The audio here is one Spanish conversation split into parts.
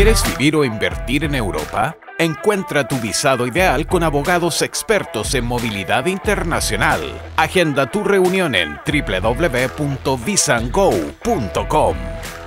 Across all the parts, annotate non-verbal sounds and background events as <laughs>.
¿Quieres vivir o invertir en Europa? Encuentra tu visado ideal con abogados expertos en movilidad internacional. Agenda tu reunión en www.visango.com.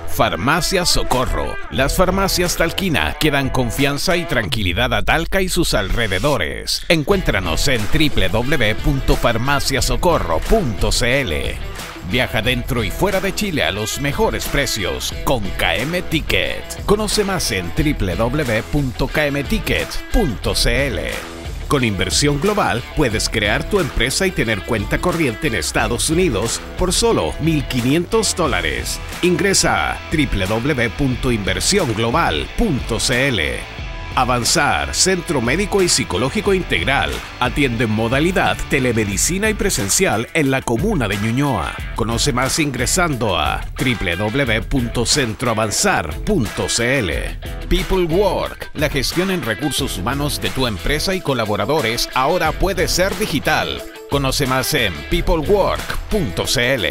Farmacia Socorro. Las farmacias Talquina que dan confianza y tranquilidad a Talca y sus alrededores. Encuéntranos en www.farmaciasocorro.cl. Viaja dentro y fuera de Chile a los mejores precios con KM Ticket. Conoce más en www.kmticket.cl. Con inversión global puedes crear tu empresa y tener cuenta corriente en Estados Unidos por solo 1.500 dólares. Ingresa a www.inversionglobal.cl. Avanzar, Centro Médico y Psicológico Integral. Atiende en modalidad telemedicina y presencial en la comuna de Ñuñoa. Conoce más ingresando a www.centroavanzar.cl. People Work. La gestión en recursos humanos de tu empresa y colaboradores ahora puede ser digital. Conoce más en peoplework.cl.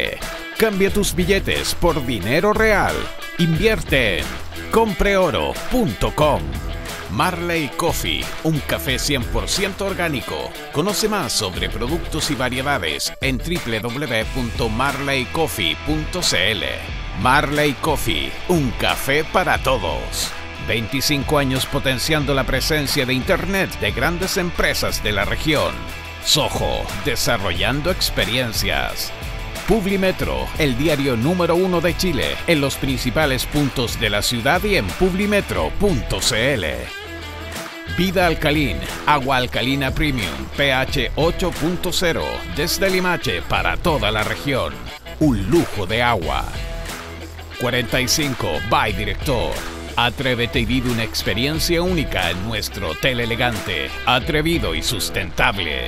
Cambia tus billetes por dinero real. Invierte en compreoro.com. Marley Coffee, un café 100% orgánico. Conoce más sobre productos y variedades en www.marleycoffee.cl. Marley Coffee, un café para todos. 25 años potenciando la presencia de Internet de grandes empresas de la región. Soho, desarrollando experiencias. Publimetro, el diario número uno de Chile, en los principales puntos de la ciudad y en publimetro.cl. Vida Alcalín, agua alcalina premium, pH 8.0, desde Limache para toda la región. Un lujo de agua. 45 by Director. Atrévete y vive una experiencia única en nuestro hotel elegante, atrevido y sustentable.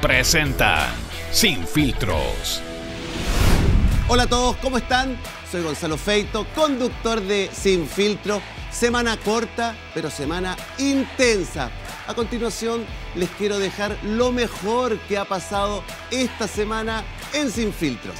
Presentan Sin Filtros. Hola a todos, ¿cómo están? Soy Gonzalo Feito, conductor de Sin Filtro. Semana corta, pero semana intensa. A continuación, les quiero dejar lo mejor que ha pasado esta semana en Sin Filtros.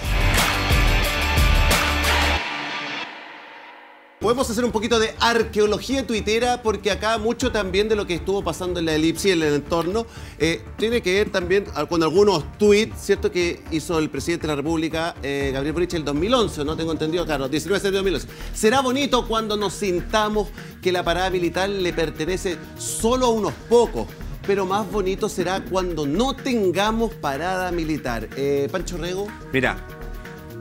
Podemos hacer un poquito de arqueología tuitera porque acá mucho también de lo que estuvo pasando en la elipsis en el entorno eh, tiene que ver también con algunos tweets, ¿cierto? Que hizo el presidente de la República, eh, Gabriel Boric, el 2011, no tengo entendido, claro, 19 de 2011. Será bonito cuando nos sintamos que la parada militar le pertenece solo a unos pocos pero más bonito será cuando no tengamos parada militar. Eh, Pancho Rego. Mira,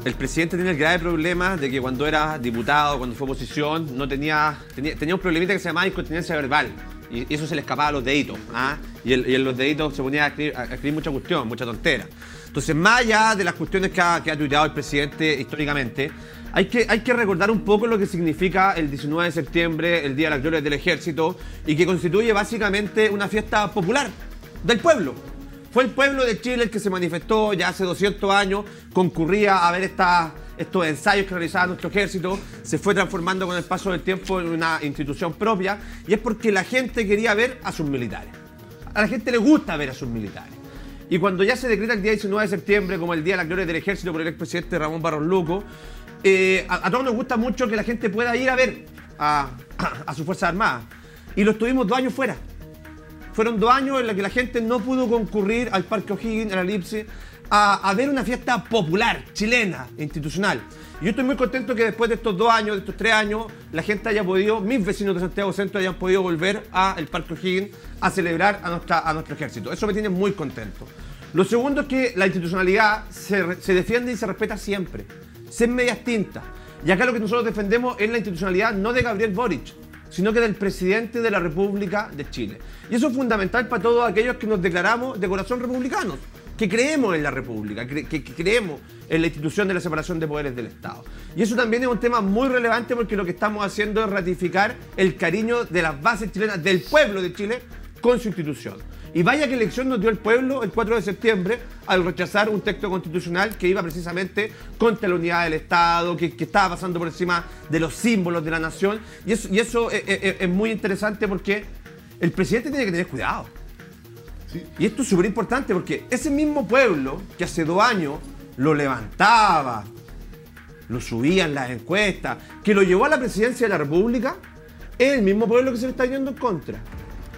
el presidente tiene el grave problema de que cuando era diputado, cuando fue oposición, no tenía, tenía, un problemita que se llamaba incontinencia verbal. Y eso se le escapaba a los deditos. ¿ah? Y, en los deditos se ponía a escribir, mucha cuestión, mucha tontera. Entonces, más allá de las cuestiones que ha, que tuiteado el presidente históricamente, hay que, hay que recordar un poco lo que significa el 19 de septiembre, el Día de las Glorias del Ejército, y que constituye básicamente una fiesta popular del pueblo. Fue el pueblo de Chile el que se manifestó ya hace 200 años, concurría a ver estos ensayos que realizaba nuestro ejército, se fue transformando con el paso del tiempo en una institución propia, y es porque la gente quería ver a sus militares. A la gente le gusta ver a sus militares. Y cuando ya se decreta el día 19 de septiembre como el Día de la Gloria del Ejército por el expresidente Ramón Barros Luco, eh, a, todos nos gusta mucho que la gente pueda ir a ver a, <coughs> a, su Fuerza Armada. Y lo estuvimos dos años fuera. Fueron dos años en los que la gente no pudo concurrir al Parque O'Higgins, a la Elipse, a, ver una fiesta popular, chilena, institucional. Y yo estoy muy contento que después de estos dos años, de estos tres años, la gente haya podido, mis vecinos de Santiago Centro hayan podido volver al Parque O'Higgins a celebrar a, nuestra, a nuestro ejército. Eso me tiene muy contento. Lo segundo es que la institucionalidad se, se defiende y se respeta siempre ser medias tintas. Y acá lo que nosotros defendemos es la institucionalidad no de Gabriel Boric, sino que del presidente de la República de Chile. Y eso es fundamental para todos aquellos que nos declaramos de corazón republicanos, que creemos en la República, que, creemos en la institución de la separación de poderes del Estado. Y eso también es un tema muy relevante porque lo que estamos haciendo es ratificar el cariño de las bases chilenas, del pueblo de Chile, con su institución. Y vaya que elección nos dio el pueblo el 4 de septiembre al rechazar un texto constitucional que iba precisamente contra la unidad del Estado, que, estaba pasando por encima de los símbolos de la nación. Y eso, y eso es, muy interesante porque el presidente tiene que tener cuidado. Y esto es súper importante porque ese mismo pueblo que hace dos años lo levantaba, lo subía en las encuestas, que lo llevó a la presidencia de la República, es el mismo pueblo que se le está yendo en contra.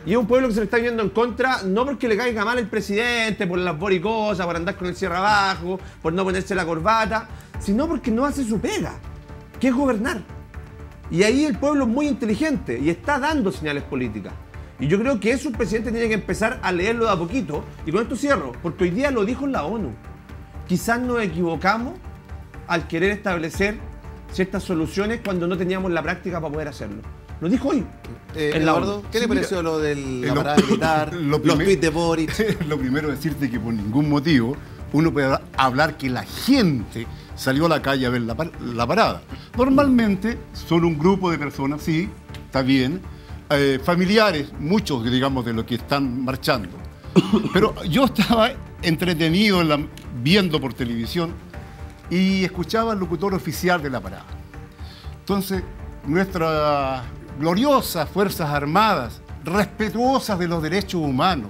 Y es un pueblo que se le está yendo en contra no porque le caiga mal el presidente, por las boricosas, por andar con el cierre abajo, por no ponerse la corbata, sino porque no hace su pega, que es gobernar. Y ahí el pueblo es muy inteligente y está dando señales políticas. Y yo creo que eso el presidente tiene que empezar a leerlo de a poquito. Y con esto cierro, porque hoy día lo dijo en la ONU. Quizás nos equivocamos al querer establecer ciertas soluciones cuando no teníamos la práctica para poder hacerlo. Lo dijo hoy. Eh, en Eduardo. ¿qué le pareció lo del eh, la parada militar, <laughs> lo los tweets de Boric? <laughs> Lo primero es decirte que por ningún motivo uno puede hablar que la gente salió a la calle a ver la, par- la parada. Normalmente son un grupo de personas, sí, está bien, eh, familiares, muchos, digamos, de los que están marchando. <coughs> Pero yo estaba entretenido en la- viendo por televisión y escuchaba al locutor oficial de la parada. Entonces, nuestras gloriosas Fuerzas Armadas, respetuosas de los derechos humanos,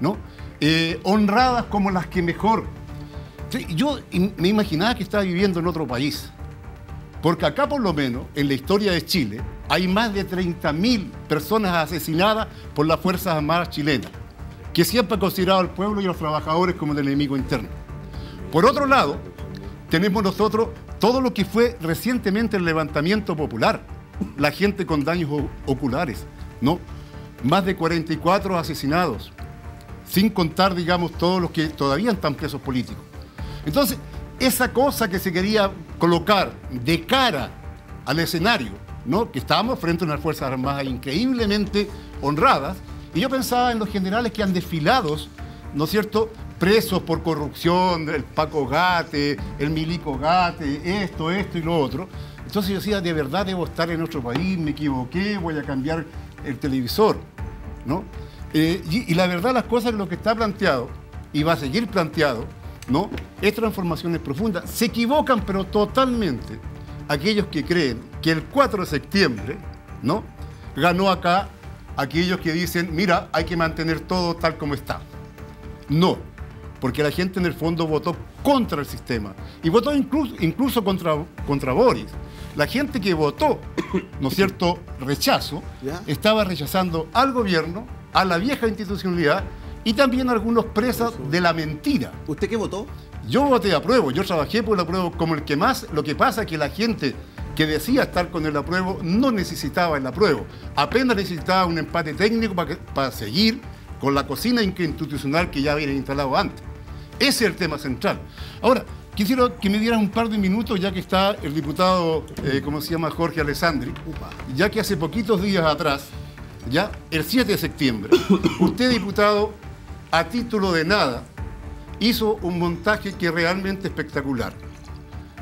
¿no? Eh, honradas como las que mejor. Yo me imaginaba que estaba viviendo en otro país. Porque acá, por lo menos, en la historia de Chile, hay más de 30.000 personas asesinadas por las Fuerzas Armadas chilenas, que siempre han considerado al pueblo y a los trabajadores como el enemigo interno. Por otro lado, tenemos nosotros todo lo que fue recientemente el levantamiento popular, la gente con daños oculares, ¿no? Más de 44 asesinados, sin contar, digamos, todos los que todavía están presos políticos. Entonces, esa cosa que se quería colocar de cara al escenario, ¿no? Que estábamos frente a unas Fuerzas Armadas increíblemente honradas, y yo pensaba en los generales que han desfilado, ¿no es cierto?, presos por corrupción, el Paco Gate, el Milico Gate, esto, esto y lo otro. Entonces yo decía, de verdad debo estar en otro país, me equivoqué, voy a cambiar el televisor, ¿no? Eh, y, la verdad las cosas, lo que está planteado, y va a seguir planteado, ¿no? Es transformaciones profundas. Se equivocan, pero totalmente, aquellos que creen que el 4 de septiembre, ¿no? Ganó acá aquellos que dicen, mira, hay que mantener todo tal como está. No, porque la gente en el fondo votó contra el sistema y votó incluso, incluso contra, contra Boris. La gente que votó, ¿no es cierto?, rechazo, ¿Ya? estaba rechazando al gobierno, a la vieja institucionalidad y también a algunos presos de la mentira. ¿Usted qué votó? Yo voté apruebo, yo trabajé por el apruebo como el que más, lo que pasa es que la gente que decía estar con el apruebo no necesitaba el apruebo, apenas necesitaba un empate técnico para, que- para seguir con la cocina institucional que ya habían instalado antes. Ese es el tema central. Ahora, quisiera que me dieran un par de minutos, ya que está el diputado, eh, ¿cómo se llama? Jorge Alessandri, ya que hace poquitos días atrás, ya el 7 de septiembre, <coughs> usted, diputado, a título de nada, hizo un montaje que realmente espectacular.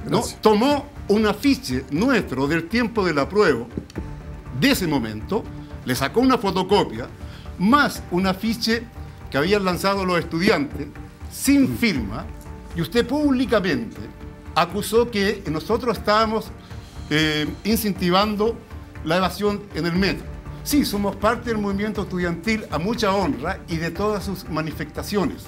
¿no? Tomó un afiche nuestro del tiempo del apruebo, de ese momento, le sacó una fotocopia, más un afiche que habían lanzado los estudiantes, sin firma, y usted públicamente acusó que nosotros estábamos eh, incentivando la evasión en el metro. Sí, somos parte del movimiento estudiantil a mucha honra y de todas sus manifestaciones.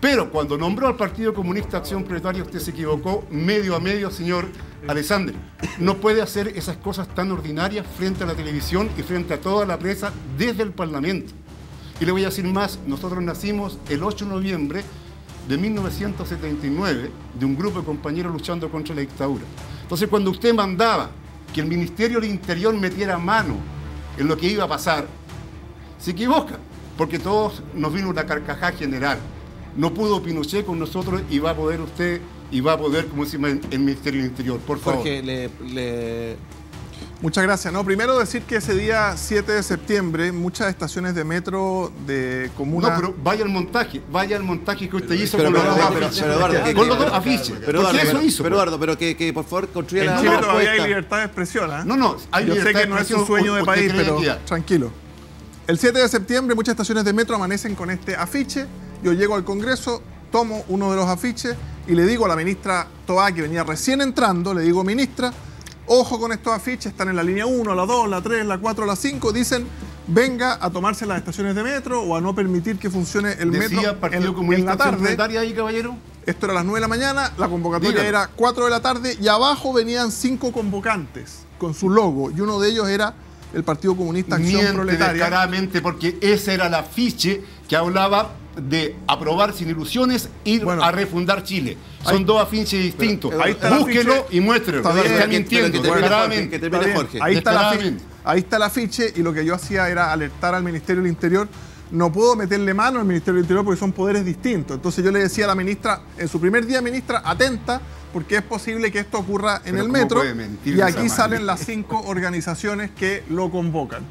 Pero cuando nombró al Partido Comunista Acción Proletaria, usted se equivocó medio a medio, señor Alessandri. No puede hacer esas cosas tan ordinarias frente a la televisión y frente a toda la prensa desde el Parlamento. Y le voy a decir más, nosotros nacimos el 8 de noviembre de 1979 de un grupo de compañeros luchando contra la dictadura. Entonces, cuando usted mandaba que el Ministerio del Interior metiera mano en lo que iba a pasar, se equivoca, porque todos nos vino una carcajada general. No pudo Pinochet con nosotros y va a poder usted y va a poder, como decimos, el Ministerio del Interior. Por favor. Jorge, le, le- Muchas gracias. No, primero decir que ese día 7 de septiembre muchas estaciones de metro de No, comunas... pero vaya al montaje, vaya al montaje que usted hizo pero- con los pero- dos pero- afiches. pero, Eduardo, que- con los dos afiches. pero, Porque Eduardo, eso pero- hizo. pero. Eduardo, pero que, que por favor construya En la Chile todavía hay libertad de expresión, ¿ah? No, no, hay Yo sé que no es un sueño de país, pero tranquilo. El 7 de septiembre muchas estaciones de metro amanecen con este afiche. Yo llego al Congreso, tomo uno de los afiches y le digo a la ministra Toá, que venía recién entrando, le digo, ministra, ojo con estos afiches, están en la línea 1, la 2, la 3, la 4, la 5, dicen, venga a tomarse las estaciones de metro o a no permitir que funcione el Decía metro Partido en, en la tarde. Ahí, caballero. Esto era a las 9 de la mañana, la convocatoria Dígalo. era 4 de la tarde y abajo venían cinco convocantes con su logo y uno de ellos era el Partido Comunista Acción Miente Proletaria. porque ese era el afiche que hablaba de aprobar sin ilusiones, ir Bueno. a refundar Chile. Son dos afiches distintos. ahí está el Búsquelo afiche. y muéstrelo. Está pero mintiendo. Ahí está, la fi- Descaradamente. ahí está el afiche y lo que yo hacía era alertar al Ministerio del Interior. No puedo meterle mano al Ministerio del Interior porque son poderes distintos. Entonces yo le decía a la ministra, en su primer día, ministra, atenta, porque es posible que esto ocurra en Pero el ¿cómo metro. Y aquí salen las cinco <laughs> organizaciones que lo convocan.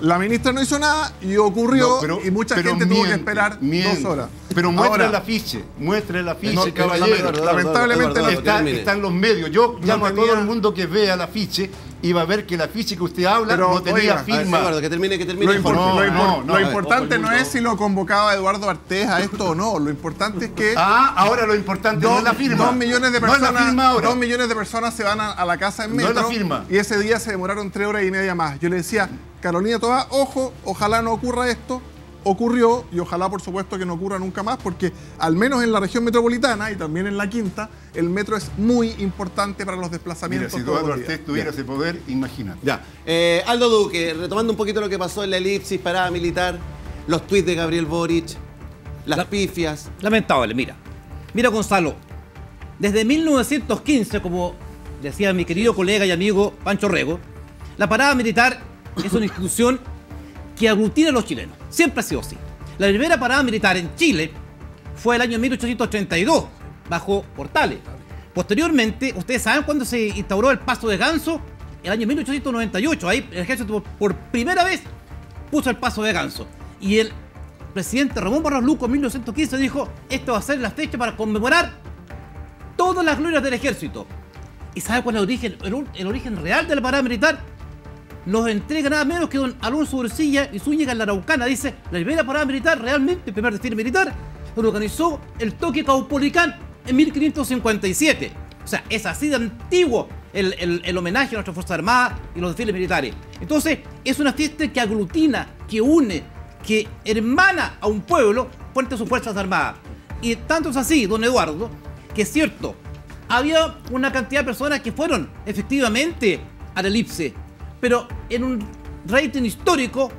La ministra no hizo nada y ocurrió No, pero- y mucha pero gente tuvo que esperar miente. dos horas. Pero muestre Ahora, el afiche, muestre el afiche, No, caballero. Lamentablemente está, termine. está en los medios. Yo No llamo a todo el mundo que vea el afiche y va a ver que el afiche que usted habla Pero, no tenía oiga, a A ver, firma. Eduardo, que termine, que termine. Lo, impor-. No, lo impor- no, no. lo ver, importante no es si lo convocaba Eduardo Artés a esto o no. Lo importante es que Ah, ahora lo importante no es la firma. dos millones de la personas, firma dos millones de personas se van a, a la casa en No es metro la firma. y ese día se demoraron tres horas y media más. Yo le decía, Carolina Toa, ojo, ojalá no ocurra esto. Ocurrió y ojalá por supuesto que no ocurra nunca más porque al menos en la región metropolitana y también en la quinta, el metro es muy importante para los Mira, desplazamientos. si todos Eduardo. Artés tuviera ese poder, imagínate. Ya. Eh, Aldo Duque, retomando un poquito lo que pasó en la elipsis parada militar, los tuits de Gabriel Boric, las La- pifias. Lamentable, mira. Mira, Gonzalo. Desde 1915, como decía mi querido colega y amigo Pancho Rego, la parada militar es una institución que aglutina a los chilenos. Siempre ha sido así. La primera parada militar en Chile fue el año 1832, bajo Portales. Posteriormente, ustedes saben cuándo se instauró el paso de ganso, el año 1898. Ahí el ejército por- primera vez puso el paso de ganso. Y el presidente Ramón Barros Luco en 1915 dijo, esto va a ser la fecha para conmemorar todas las glorias del ejército. ¿Y sabe cuál es el origen real de la parada militar? Nos entrega nada menos que don Alonso Urcilla y Zúñiga en la Araucana. Dice, la primera parada militar realmente, el primer desfile militar, organizó el toque caupolicán en 1557. O sea, es así de antiguo el, el- el homenaje a nuestras Fuerzas Armadas y los desfiles militares. Entonces, es una fiesta que aglutina, que une, que hermana a un pueblo frente a sus Fuerzas Armadas. Y tanto es así, don Eduardo, que es cierto, había una cantidad de personas que fueron efectivamente a la elipse, pero en un rating histórico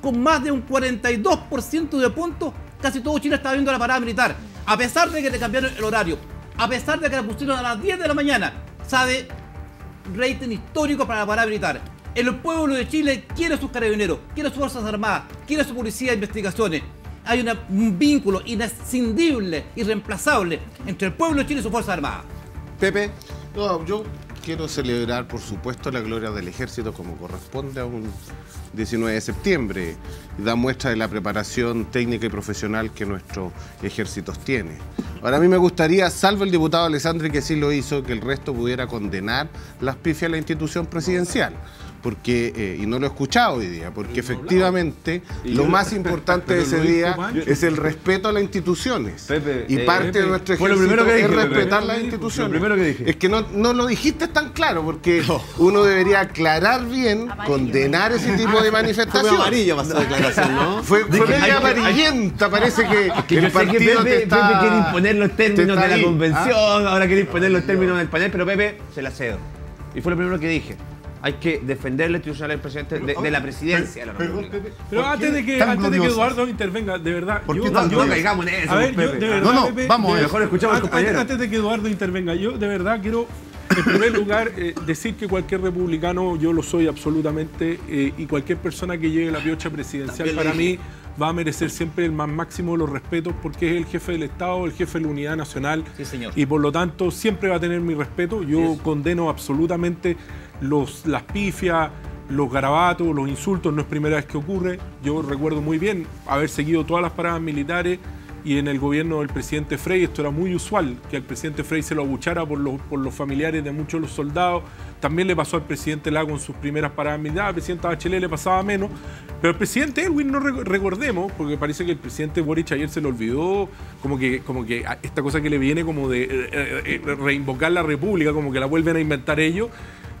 con más de un 42% de puntos, casi todo Chile estaba viendo la parada militar, a pesar de que le cambiaron el horario, a pesar de que la pusieron a las 10 de la mañana, sabe, rating histórico para la parada militar. El pueblo de Chile quiere sus carabineros, quiere sus fuerzas armadas, quiere su policía de investigaciones. Hay una- un vínculo inescindible, irreemplazable entre el pueblo de Chile y sus fuerzas armadas. Pepe, No, yo quiero celebrar, por supuesto, la gloria del ejército como corresponde a un 19 de septiembre. Da muestra de la preparación técnica y profesional que nuestros ejércitos tienen. Ahora a mí me gustaría, salvo el diputado Alessandri que sí lo hizo, que el resto pudiera condenar las pifias a la institución presidencial. Porque, eh, y no lo he escuchado hoy día, porque efectivamente lo más importante <laughs> de ese día es el respeto a las instituciones. Pepe, y eh, parte Pepe, de nuestro fue ejército primero que es dije, respetar Lo las primero instituciones. que dije. Es que no, no lo dijiste tan claro, porque <laughs> uno debería aclarar bien, condenar ese tipo de <laughs> fue manifestación. amarillo pasó la declaración, ¿no? Fue, fue media hay amarillenta, parece que, Que yo el sé que partido Pepe, te está- Pepe quiere imponer los términos de la ahí, convención, ahora quiere imponer los términos del panel, pero Pepe se la cedo. Y fue lo primero que dije. Hay que defender la institucionalidad del presidente, de, de la presidencia de la Perdón, República. Pepe, Pero ¿por antes de que, antes de que? Eduardo intervenga, de verdad. ¿Por yo- qué tan yo- No caigamos en eso, A ver, yo Pepe. de verdad. No, no, Pepe, vamos a de-. Mejor escuchamos al antes- compañero. Antes de que Eduardo intervenga, yo de verdad quiero, en primer lugar, eh, decir que cualquier republicano, yo lo soy absolutamente, eh, y cualquier persona que llegue a la piocha presidencial, para mí, va a merecer siempre el más máximo de los respetos porque es el jefe del Estado, el jefe de la unidad nacional. Sí, señor. Y por lo tanto, siempre va a tener mi respeto. Yo condeno absolutamente los, las pifias, los garabatos, los insultos. No es primera vez que ocurre. Yo recuerdo muy bien haber seguido todas las paradas militares y en el gobierno del presidente Frey esto era muy usual, que al presidente Frey se lo abuchara por los, por los familiares de muchos de los soldados. También le pasó al presidente Lago en sus primeras paradas militares, al presidente Bachelet le pasaba menos. Pero al presidente Elwin no re- recordemos, porque parece que el presidente Boric ayer se le olvidó, como que, como que esta cosa que le viene como de eh, eh, eh, reinvocar la república, como que la vuelven a inventar ellos.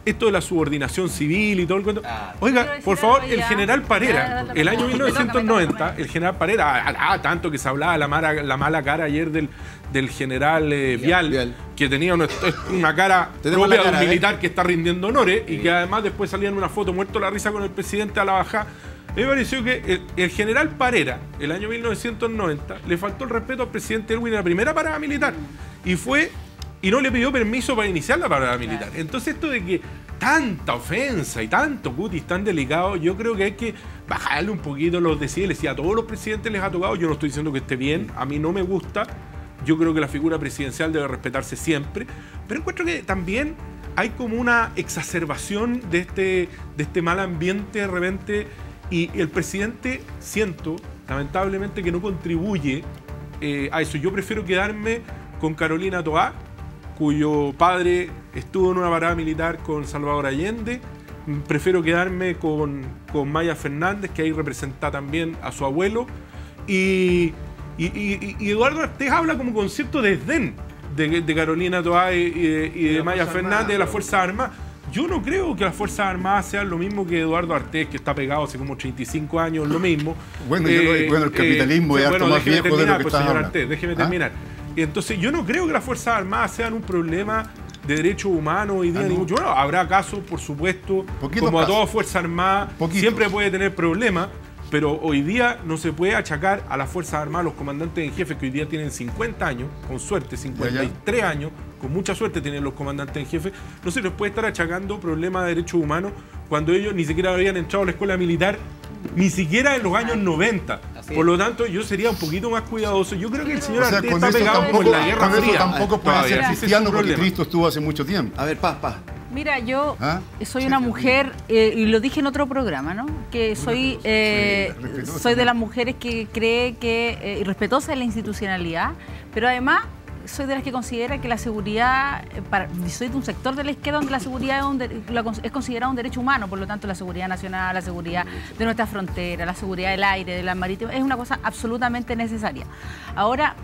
Esto de la subordinación civil y todo el cuento. Ah. Oiga, por favor, el general Parera, el año Me toca, me toca, 1990, me toca. el general Parera, ah, ah, tanto que se hablaba de la mala, la mala cara ayer del, del general eh, Vial, Vial. que tenía una, una cara Tenemos propia de un ¿eh? militar que está rindiendo honores y que además después salía en una foto muerto la risa con el presidente a la baja. Me pareció que el, el general Parera, el año 1990, le faltó el respeto al presidente Elwin en la primera parada militar. Y fue. Y no le pidió permiso para iniciar la parada militar. Entonces, esto de que tanta ofensa y tanto cutis tan delicado, yo creo que hay que bajarle un poquito los decibeles. Y a todos los presidentes les ha tocado, yo no estoy diciendo que esté bien, a mí no me gusta. Yo creo que la figura presidencial debe respetarse siempre. Pero encuentro que también hay como una exacerbación de este, de este mal ambiente de repente. Y el presidente, siento, lamentablemente, que no contribuye eh, a eso. Yo prefiero quedarme con Carolina Toá, cuyo padre estuvo en una parada militar con Salvador Allende. Prefiero quedarme con, con Maya Fernández, que ahí representa también a su abuelo. Y, y- y- y Eduardo Artés habla como con cierto desdén de, de Carolina Toá y, y de, y de la Maya Fuerza Fernández, Armada. de las Fuerzas Armadas. Yo no creo que las Fuerzas Armadas sean lo mismo que Eduardo Artés, que está pegado hace como 35 años, lo mismo. Bueno, yo bueno, el capitalismo es harto más viejo de lo terminar, que pues, señor. Artés, déjeme ¿Ah? terminar. Entonces yo no creo que las Fuerzas Armadas sean un problema de derechos humanos hoy día. Ah, no. mucho menos. habrá casos, por supuesto, Poquitos como a casos. toda Fuerza Armada, Poquitos. siempre puede tener problemas, pero hoy día no se puede achacar a las Fuerzas Armadas, los comandantes en jefe, que hoy día tienen 50 años, con suerte, 53 años, con mucha suerte tienen los comandantes en jefe, no se les puede estar achacando problemas de derechos humanos cuando ellos ni siquiera habían entrado a la escuela militar, ni siquiera en los años 90. Por lo tanto, yo sería un poquito más cuidadoso. Yo creo que el señor O sea, con está pegado tampoco, en la Guerra con eso Fría. tampoco puede ser cristiano porque. Cristo estuvo hace mucho tiempo. A ver, paz, paz. Mira, yo ¿Ah? soy una mujer, eh, y lo dije en otro programa, ¿no? Que soy, eh, soy de las mujeres que cree que, eh, y respetuosa de la institucionalidad, pero además soy de las que considera que la seguridad, eh, para- soy de un sector de la izquierda donde la seguridad es, un considerada un derecho humano, por lo tanto la seguridad nacional, la seguridad de nuestra frontera, la seguridad del aire, de la marítima, es una cosa absolutamente necesaria. Ahora,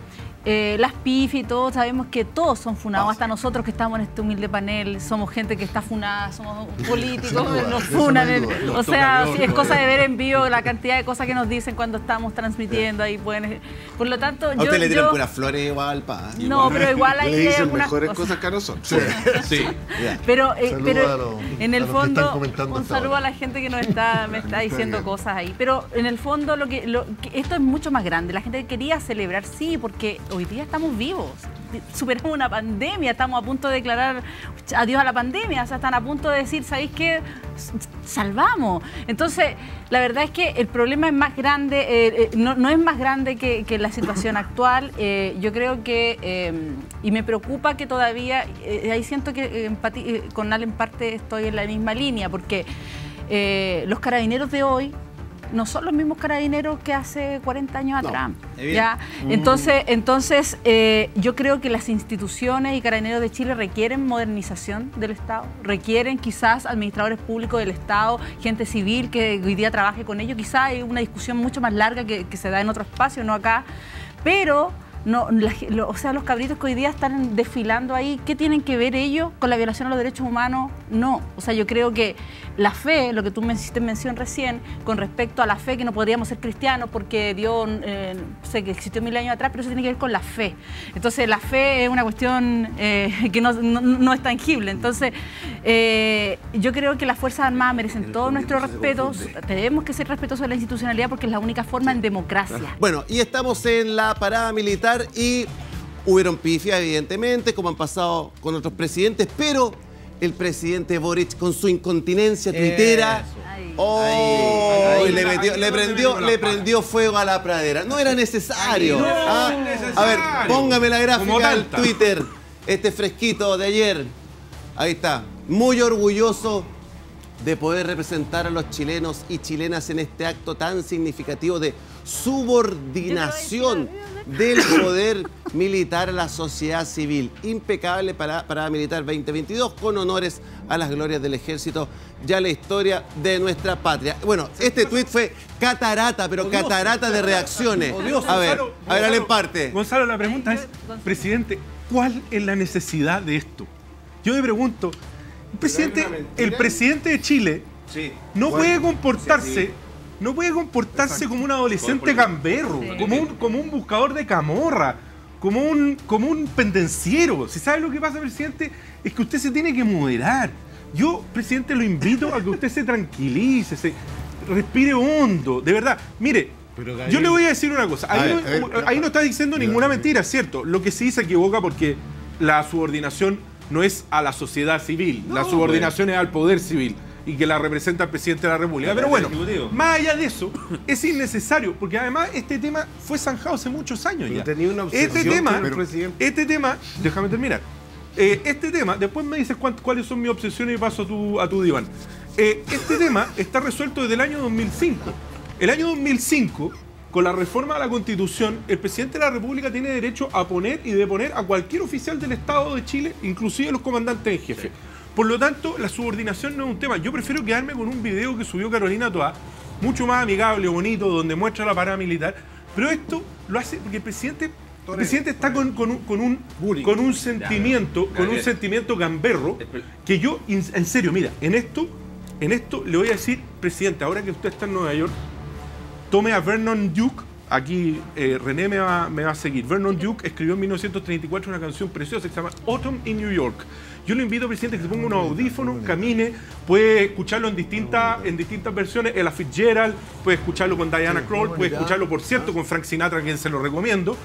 eh, las PIF y todo, sabemos que todos son funados, hasta nosotros que estamos en este humilde panel, somos gente que está funada, somos políticos, duda, nos no funan. o sea, sí, es cosa de ver en vivo la cantidad de cosas que nos dicen cuando estamos transmitiendo ahí. Pueden, por lo tanto, A yo... usted le tiran yo- puras flores igual, paz. no, pero igual <laughs> hay Le dicen algunas mejores cosas. cosas que a nosotros. Sí. <laughs> Ya. Pero, eh, pero los- en el fondo, un saludo ahora. a la gente que nos está, <laughs> me está diciendo bien. cosas ahí. Pero en el fondo, lo que, lo que- esto es mucho más grande. La gente quería celebrar, sí, porque hoy día estamos vivos. Superamos una pandemia, estamos a punto de declarar adiós a la pandemia. O sea, están a punto de decir, ¿sabéis qué? Salvamos. Entonces, la verdad es que el problema es más grande, eh, eh, no, es más grande que, la situación actual. Eh, yo creo que, y me preocupa que todavía, ahí siento que con Al en parte estoy en la misma línea, porque los carabineros de hoy no son los mismos carabineros que hace 40 años atrás. ¿ya? Entonces, entonces eh, yo creo que las instituciones y carabineros de Chile requieren modernización del Estado, requieren quizás administradores públicos del Estado, gente civil que hoy día trabaje con ellos. Quizás hay una discusión mucho más larga que, que se da en otro espacio, no acá. Pero no, la ge- lo- o sea, los cabritos que hoy día están desfilando ahí, ¿qué tienen que ver ellos con la violación a los derechos humanos? No. O sea, yo creo que la fe, lo que tú me hiciste mención recién, con respecto a la fe, que no podríamos ser cristianos porque Dios, eh, sé que existió mil años atrás, pero eso tiene que ver con la fe. Entonces, la fe es una cuestión eh, que no, no- no es tangible. Entonces, eh, yo creo que las Fuerzas Armadas merecen todo nuestro respeto. Tenemos que ser respetuosos de la institucionalidad porque es la única forma en democracia. Bueno, y estamos en la parada militar y hubieron pifias, evidentemente, como han pasado con otros presidentes, pero el presidente Boric con su incontinencia tuitera. ¡Oh! Ahí, le, metió, prendió, le fuego a la pradera. No era necesario. No, ¿ah? no es necesario. A ver, póngame la gráfica tanta. Twitter. Este fresquito de ayer. Ahí está. Muy orgulloso de poder representar a los chilenos y chilenas en este acto tan significativo de subordinación del poder militar a la sociedad civil. Impecable para, para Militar 2022 con honores a las glorias del ejército, ya la historia de nuestra patria. Bueno, este tuit fue catarata, pero Odioso. catarata de reacciones. Odioso, A ver, Gonzalo, a ver, en parte. Gonzalo, la pregunta es, presidente, ¿cuál es la necesidad de esto? Yo me pregunto, presidente, el presidente de Chile Sí. no Bueno, puede comportarse, sí, sí. No puede comportarse como un adolescente gamberro, Sí. como un, como un buscador de camorra, como un, como un pendenciero. Si sabe lo que pasa, presidente, es que usted se tiene que moderar. Yo, presidente, lo invito a que usted se tranquilice, se respire hondo, de verdad. Mire, Pero, yo le voy a decir una cosa. Ahí, ver, no, a ver, ahí no está diciendo ninguna mentira, ¿cierto? Lo que sí se equivoca porque la subordinación no es a la sociedad civil, la subordinación es al poder civil y que la representa el presidente de la República. Pero bueno, más allá de eso, es innecesario, porque además este tema fue zanjado hace muchos años Pero ya. tenía una obsesión este tema, con el presidente. este tema, déjame terminar. Eh, este tema, después me dices cuáles son mis obsesiones y paso a tu, a tu diván. Eh, este tema está resuelto desde el año 2005. El año 2005, con la reforma a la Constitución, el presidente de la República tiene derecho a poner y deponer a cualquier oficial del Estado de Chile, inclusive los comandantes en jefe. Por lo tanto, la subordinación no es un tema. Yo prefiero quedarme con un video que subió Carolina Toá, mucho más amigable, bonito, donde muestra la parada militar. Pero esto lo hace porque el presidente, el presidente está con, con un, con un, con un sentimiento, con un sentimiento gamberro, que yo, en serio, mira, en esto, en esto le voy a decir, presidente, ahora que usted está en Nueva York, tome a Vernon Duke. Aquí eh, René me va, me va a seguir. Vernon Duke escribió en 1934 una canción preciosa que se llama Autumn in New York. Yo le invito, presidente, que se ponga unos audífonos, camine, puede escucharlo en distintas, en distintas versiones. Ella Fitzgerald, puede escucharlo con Diana Kroll, puede escucharlo, por cierto, con Frank Sinatra, quien se lo recomiendo.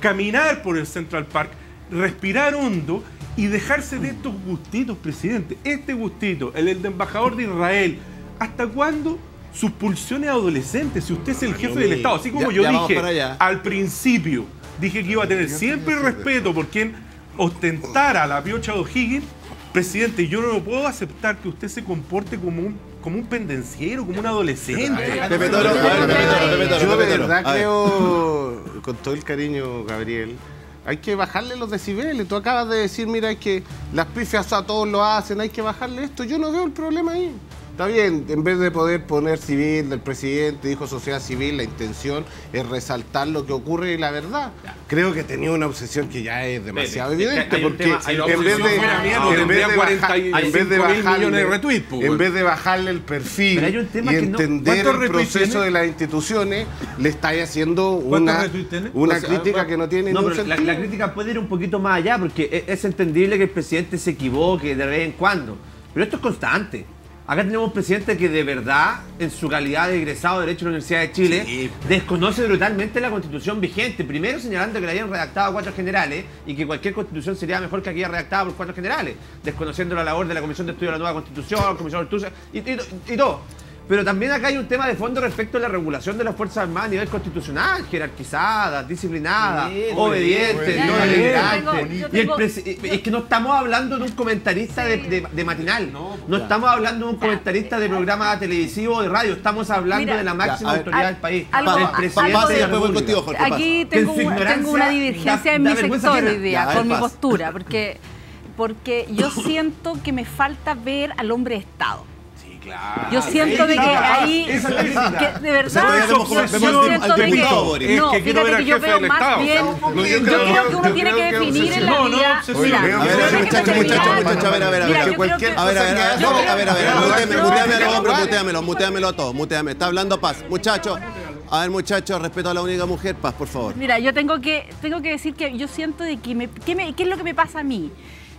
Caminar por el Central Park, respirar hondo y dejarse de estos gustitos, presidente. Este gustito, el, el de embajador de Israel. ¿Hasta cuándo sus pulsiones adolescentes? Si usted es el jefe del Estado, así como Ya- yo ya dije al principio, dije que iba a tener siempre respeto por quien ostentara la piocha de O'Higgins. Presidente, yo no puedo aceptar que usted se comporte como un, como un pendenciero, como un adolescente. Pepe Toro, Yo de verdad creo, con todo el cariño, Gabriel, hay que bajarle los decibeles. Tú acabas de decir, mira, es que las pifias a todos lo hacen, hay que bajarle esto. Yo no veo el problema ahí. Está bien, en vez de poder poner civil del presidente, dijo sociedad civil, la intención es resaltar lo que ocurre y la verdad. Creo que tenía una obsesión que ya es demasiado Pepe, es que evidente, porque tema- en vez de, obsesión fuera mía, no, en tendría vez de 40 bajar- y en vez de 5 mil bajarle, de pues, en vez de bajarle el perfil Pero hay un tema y no- entender ¿Cuántos el proceso tiene? de las instituciones, le estáis haciendo ¿Cuántos una, una O sea, crítica que no tiene No, ningún la, sentido. la crítica puede ir un poquito más allá, porque es, es entendible que el presidente se equivoque de vez en cuando. Pero esto es constante. Acá tenemos un presidente que de verdad, en su calidad de egresado de Derecho de la Universidad de Chile, desconoce brutalmente la constitución vigente. Primero señalando que la habían redactado cuatro generales y que cualquier constitución sería mejor que aquella redactada por cuatro generales, desconociendo la labor de la Comisión de Estudio de la Nueva Constitución, Comisión Ortuza y, y- y todo. Pero también acá hay un tema de fondo respecto a la regulación de las Fuerzas Armadas a nivel constitucional, jerarquizadas, disciplinadas, Bien, obedientes, bien. no tengo- tengo- presi- es que no estamos hablando de un comentarista de, de- de matinal, no, estamos hablando de un comentarista de programa televisivo o de radio, estamos hablando Mira, de la máxima autoridad del país, algo- del algo presidente Pasa y de la después voy República. contigo, Jorge. Aquí tengo, un- tengo una da- divergencia en da mi sector ajena. hoy día, Ya, con mi postura, porque, porque yo <coughs> siento que me falta ver al hombre de Estado. Yo siento de que ahí, que de verdad, yo siento de que, no, fíjate que yo veo más bien, No, yo creo que uno tiene que definir en la obsesión. No, no, vida, mira, A ver, muchachos, muchachos, muchachos, a ver, a ver, a ver. A ver, a ver, a ver, No, a ver, a ver, a ver, no, muteame, no, muteame al no, hombre, no, muteamelo, muteamelo a todos, muteame. Está hablando Paz. Muchachos, a ver, muchachos, respeto a la única mujer, Paz, por favor. Mira, yo tengo que, tengo que decir que yo siento de que me, ¿qué, me- qué es lo que me pasa a mí?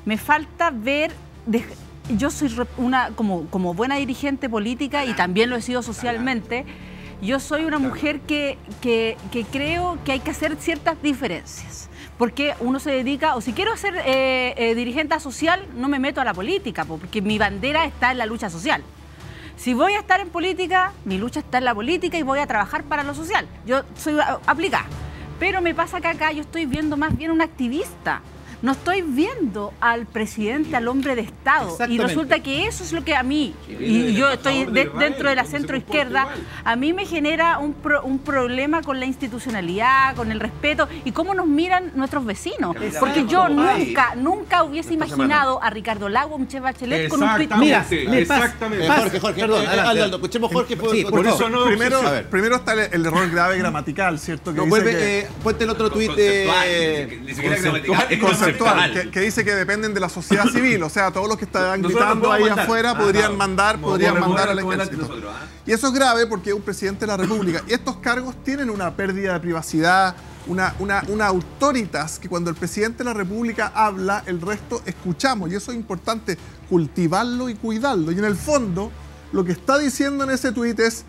Me falta ver, de- yo soy una como, como buena dirigente política y también lo he sido socialmente. Yo soy una mujer que, que, que creo que hay que hacer ciertas diferencias. Porque uno se dedica, o si quiero ser eh, eh, dirigente social, no me meto a la política, po, porque mi bandera está en la lucha social. Si voy a estar en política, mi lucha está en la política y voy a trabajar para lo social. Yo soy aplicada. Pero me pasa que acá yo estoy viendo más bien un activista. No estoy viendo al presidente, al hombre de Estado. Y resulta que eso es lo que a mí, y yo estoy de de- Israel, dentro de la centro izquierda, a mí me genera un, pro- un problema con la institucionalidad, con el respeto y cómo nos miran nuestros vecinos. Porque yo nunca, nunca hubiese imaginado a Ricardo Lago, Michelle Bachelet con un tuit. Mira, Exactamente, pasa- exactamente. Eh, Paz, Jorge, Jorge, perdón, eh. Aldo, Aldo, escuchemos Jorge. por- Sí, por- por Por favor. eso no Primero, A ver. primero está el, el error grave gramatical, ¿cierto? Que No, dice vuelve, que- eh, ponte el otro tuit de... Ni siquiera gramatical, actual, que, que dice que dependen de la sociedad <laughs> civil, o sea, todos los que están gritando no ahí mandar. afuera Ah, podrían mandar, No podrían mandar al ejército. nosotros, ¿ah? Y eso es grave porque es un presidente de la República. Y estos cargos tienen una pérdida de privacidad, una, una, una autoritas que cuando el presidente de la República habla, el resto escuchamos. Y eso es importante, cultivarlo y cuidarlo. Y en el fondo, lo que está diciendo en ese tuit es,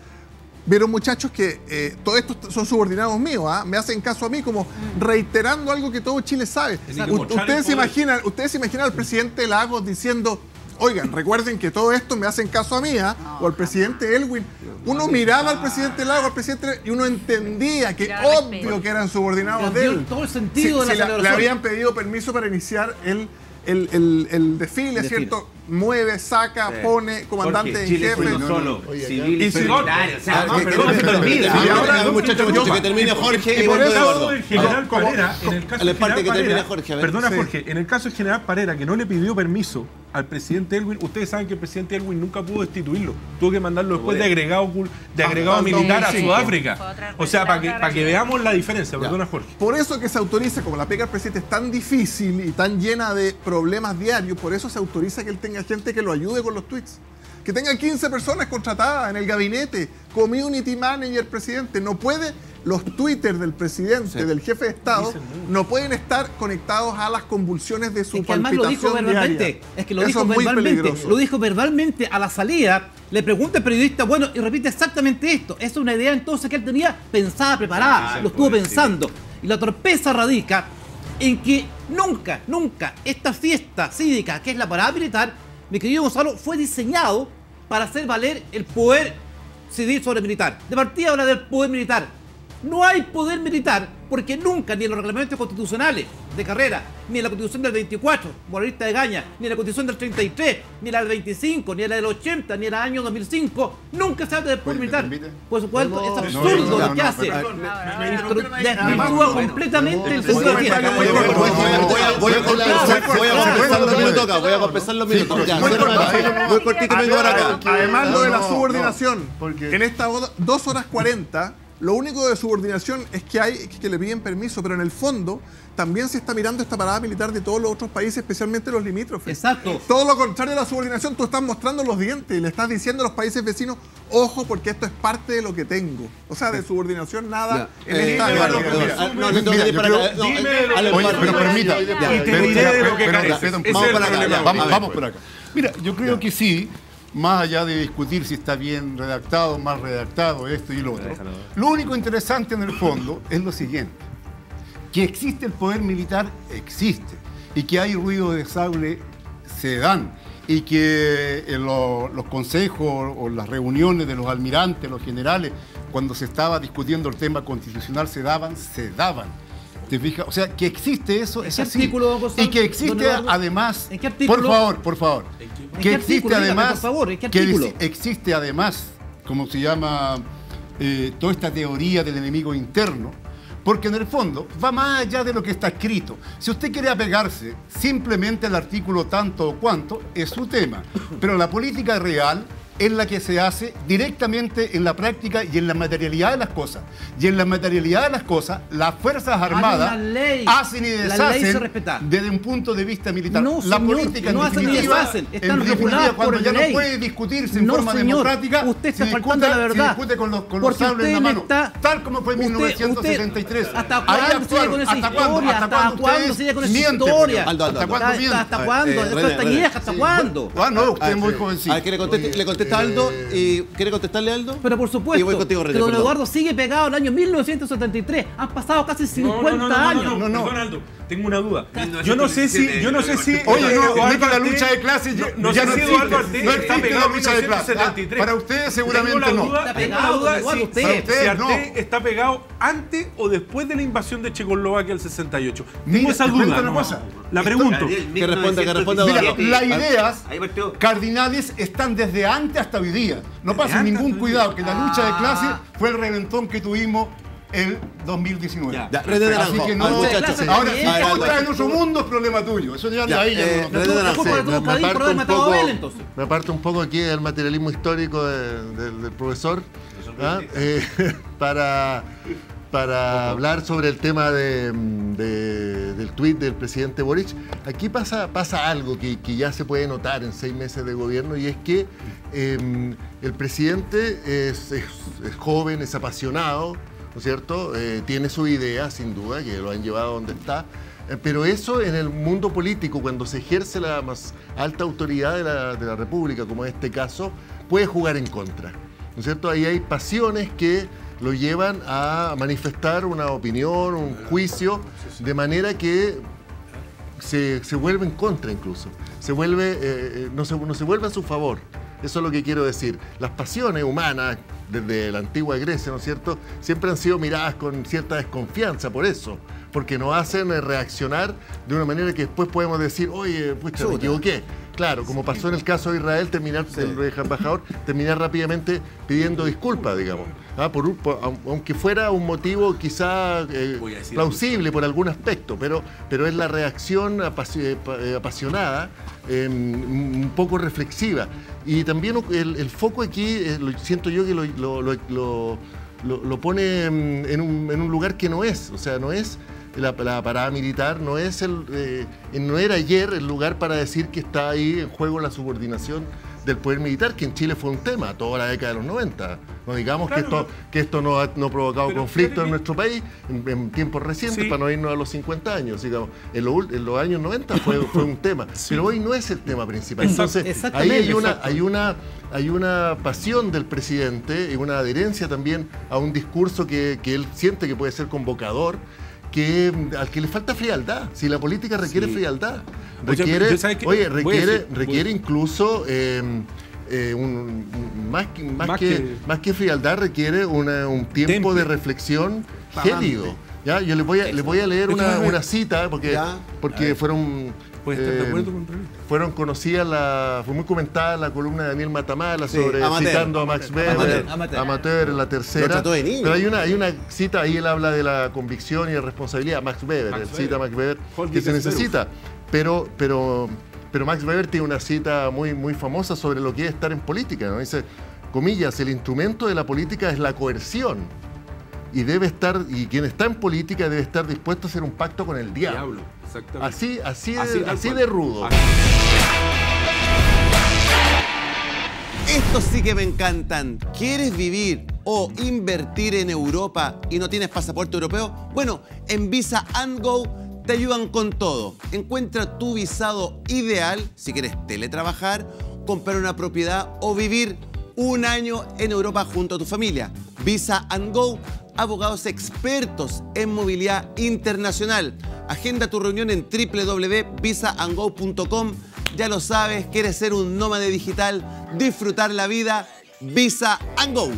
vieron muchachos que eh, todos estos son subordinados míos, ¿ah? me hacen caso a mí como reiterando algo que todo Chile sabe. Ustedes se imaginan, ustedes se imaginan al presidente Lagos diciendo, oigan, recuerden que todo esto me hacen caso a mí, ¿ah? o al presidente Elwin. Uno miraba al presidente Lagos, al presidente y uno entendía que obvio que eran subordinados de él. todo el sentido de la le- habían pedido permiso para iniciar el, el, el- Desfile. ¿cierto? Mueve, saca, Sí. pone, comandante Jorge, en Chile jefe. fue no solo Oye, y si-. O sea, Ah, no, perdón, que- se te que- olvida. que- Y ahora- que- muchachos, muchachos, que termine Jorge y por eso- el general Parera, en el caso parte general Parera, perdona. Jorge, en el caso del general Parera que no le pidió permiso al presidente Elwin, ustedes saben que el presidente Elwin nunca pudo destituirlo, tuvo que mandarlo después de agregado de agregado Hasta el militar a 2005. Sudáfrica. O sea, para que, para que veamos la diferencia, perdona Jorge. Por eso que se autoriza, como la pega del presidente es tan difícil y tan llena de problemas diarios, por eso se autoriza que él tenga gente que lo ayude con los tweets. Que tenga 15 personas contratadas en el gabinete, community manager presidente. No puede, los twitters del presidente, del jefe de Estado, no pueden estar conectados a las convulsiones de su Es que además lo dijo palpitación verbalmente. diaria. Es que lo Eso dijo es muy verbalmente. peligroso. Lo dijo verbalmente a la salida. Le pregunta el periodista, bueno, y repite exactamente esto. Es una idea entonces que él tenía pensada, preparada. Ah, lo estuvo pobre pensando. Y la torpeza radica en que nunca, nunca esta fiesta cívica, que es la parada militar, mi querido Gonzalo, fue diseñado para hacer valer el poder civil sobre militar. De partida habla del poder militar. No hay poder militar porque nunca, ni en los reglamentos constitucionales de carrera, ni en la constitución del 24, moralista de Gaña, ni en la constitución del 33, ni en la del 25, ni en la del 80, ni en el año 2005, nunca se habla del poder ¿Me militar. Por supuesto, No, es absurdo no, lo que no, hace. Desvirtúa completamente el sentido de la Voy a- fiesta. voy a- voy a- voy a- voy a compensar- voy a compensar los minutos voy a cortito. Y vengo ahora acá. Además, lo de la subordinación. En estas 2 horas 40, lo único de subordinación es que hay que le piden permiso, pero en el fondo también se está mirando esta parada militar de todos los otros países, especialmente los limítrofes. Exacto. Todo lo contrario de la subordinación, tú estás mostrando los dientes y le estás diciendo a los países vecinos, ojo, porque esto es parte de lo que tengo. O sea, de subordinación nada Eh, ah, eh, Oye, pero permita. Vamos para acá, vamos por acá. Mira, yo creo que sí, más allá de discutir si está bien redactado, mal redactado, esto y lo otro, lo único interesante en el fondo es lo siguiente. Que existe el poder militar, existe. Y que hay ruido de sable, se dan. Y que en lo- los consejos o las reuniones de los almirantes, los generales, cuando se estaba discutiendo el tema constitucional, se daban, se daban. ¿Te fijas? O sea, que existe eso, ¿En es así. artículo? Y que existe además, ¿En qué artículo? por favor, por favor, qué que existe además, por favor, ¿en qué que existe además, como se llama, eh, toda esta teoría del enemigo interno, porque en el fondo va más allá de lo que está escrito. Si usted quiere apegarse simplemente al artículo tanto o cuanto, es su tema. Pero la política real es la que se hace directamente en la práctica y en la materialidad de las cosas. Y en la materialidad de las cosas, las Fuerzas Armadas ley. hacen y La ley deshacen desde un punto de vista militar. No, la señor, política en no hacen ni definitiva, deshacen, están en reguladas cuando por ya ley. no puede discutirse en No, forma señor, democrática, usted está se faltando a la discute- verdad. Se discute con los, con los Porque sables en la mano. está- tal como fue en usted- 1963. usted- ¿Hasta Ahí cuándo sigue con esa ¿Hasta cuándo? historia? ¿Hasta ¿Hasta cuándo sigue con esa historia? por Aldo, Aldo, ¿Hasta cuándo ¿Hasta, mienten? cuándo? eh, ¿hasta cuándo? Ah, no, usted Ah, es muy sí. jovencito. A ver, ¿quiere conteste- ¿le contesta Aldo? ¿Y quiere contestarle a Aldo? Pero por supuesto, Y voy contigo, don perdón. Eduardo sigue pegado al año 1973. Han pasado casi 50 No, no, no, no, años. no, no, perdón, Aldo, tengo una duda. Yo no sé si, yo no sé si. Oye, eh, no, Eduardo la lucha de clases ya no, no ya sé no si existe. No está existe pegado la lucha de clases. 1973. Para ustedes seguramente Tengo la no. duda, Está tengo la pegado, si, Arte no. está pegado antes o después de la invasión de Checoslovaquia el 68. Mira, Tengo esa duda. La pregunto. Que responda, que responda Mira, las ideas cardinales están desde antes hasta hoy día. No pasa ningún cuidado, que la lucha de clase Ah. fue el reventón que tuvimos el 2019. Ya, de Así que no, A ver, muchachos. clase, ahora, si A ver, tú estás en otro mundo, es problema tuyo. Eso ya, Ya, ahí ya eh, no- me- aparto un poco-. Me aparto un poco aquí del materialismo histórico de- del, del profesor ¿ah? Eh, <laughs> para, para hablar sobre el tema de, de- del tuit del presidente Boric. Aquí pasa, pasa algo que, que ya se puede notar en seis meses de gobierno y es que eh, el presidente es, es- es joven, es apasionado, ¿no es cierto? Eh, tiene su idea, sin duda, que lo han llevado a donde está. Eh, Pero eso en el mundo político, cuando se ejerce la más alta autoridad de la, de la República, como en este caso, puede jugar en contra. ¿No es cierto? Ahí hay pasiones que lo llevan a manifestar una opinión, un juicio, de manera que se, se vuelve en contra incluso. Se vuelve, eh, eh, no, se, no se vuelve a su favor. Eso es lo que quiero decir. Las pasiones humanas, desde la antigua Grecia, ¿no es cierto?, siempre han sido miradas con cierta desconfianza por eso, porque nos hacen reaccionar de una manera que después podemos decir, oye, pucha, me equivoqué. Claro, como pasó en el caso de Israel, terminar, el embajador, terminar rápidamente pidiendo disculpas, digamos. Ah, por un- por- aun- aunque fuera un motivo quizá eh, plausible por algún aspecto, pero, pero es la reacción apasi- eh, eh, apasionada, eh, un poco reflexiva. Y también el, el foco aquí, eh, lo- siento yo que lo, lo- lo- lo- pone mm, en un, en un lugar que no es, o sea, no es la, la parada militar, no es el, eh, no era ayer el lugar para decir que está ahí en juego la subordinación del poder militar, que en Chile fue un tema toda la década de los 90. No digamos que esto, que esto no ha, no ha provocado Pero conflicto fíjate en nuestro país en, en tiempos recientes, Sí. para no irnos a los 50 años. Digamos. En, los, ul- en los años 90 fue, fue un tema, <laughs> pero hoy no es el tema principal. Entonces, ahí hay una, hay una, hay una pasión del presidente y una adherencia también a un discurso que, que él siente que puede ser convocador, que, al que le falta frialdad. Si la política requiere frialdad, requiere, oye, requiere, decir- requiere incluso eh, eh, un- un- más, que, más, Más que, que- más que frialdad requiere una- un tiempo Temple. de reflexión gélido. ¿Ya? Yo les voy a, les voy a leer una, una cita porque, Ya. porque fueron Puedes estar de eh, acuerdo con René. fueron conocidas, la, fue muy comentada la columna de Daniel Matamala Sí, sobre amateur. citando a Max Weber, Amateur, amateur. amateur en la tercera. Lo trató de niño. Pero hay una, hay una cita, ahí él habla de la convicción y la responsabilidad. Max Weber, Max él Weber. cita a Max Weber, que se necesita. Pero, pero, pero Max Weber tiene una cita muy, muy famosa sobre lo que es estar en política. ¿no? Dice, comillas, el instrumento de la política es la coerción. Y debe estar, y quien está en política debe estar dispuesto a hacer un pacto con el diablo. Diablo, exactamente. Así, así, de, Así así de rudo. Estos sí que me encantan. ¿Quieres vivir o invertir en Europa y no tienes pasaporte europeo? Bueno, en Visa and Go te ayudan con todo. Encuentra tu visado ideal si quieres teletrabajar, comprar una propiedad o vivir un año en Europa junto a tu familia. Visa and Go, abogados expertos en movilidad internacional. Agenda tu reunión en www.visaandgo.com. Ya lo sabes, quieres ser un nómade digital, disfrutar la vida, Visa and Go.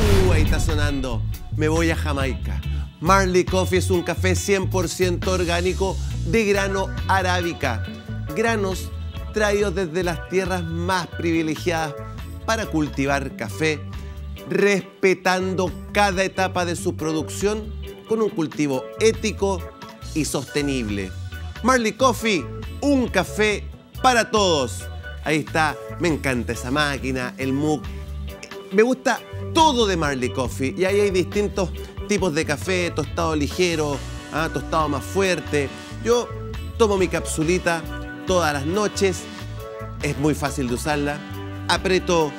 Uh, ahí está sonando. Me voy a Jamaica. Marley Coffee es un café 100% orgánico de grano arábica. Granos traídos desde las tierras más privilegiadas para cultivar café, respetando cada etapa de su producción con un cultivo ético y sostenible. Marley Coffee, un café para todos. Ahí está, me encanta esa máquina, el mug, me gusta todo de Marley Coffee y ahí hay distintos tipos de café, tostado ligero, ah, tostado más fuerte. Yo tomo mi capsulita todas las noches, es muy fácil de usarla. Aprieto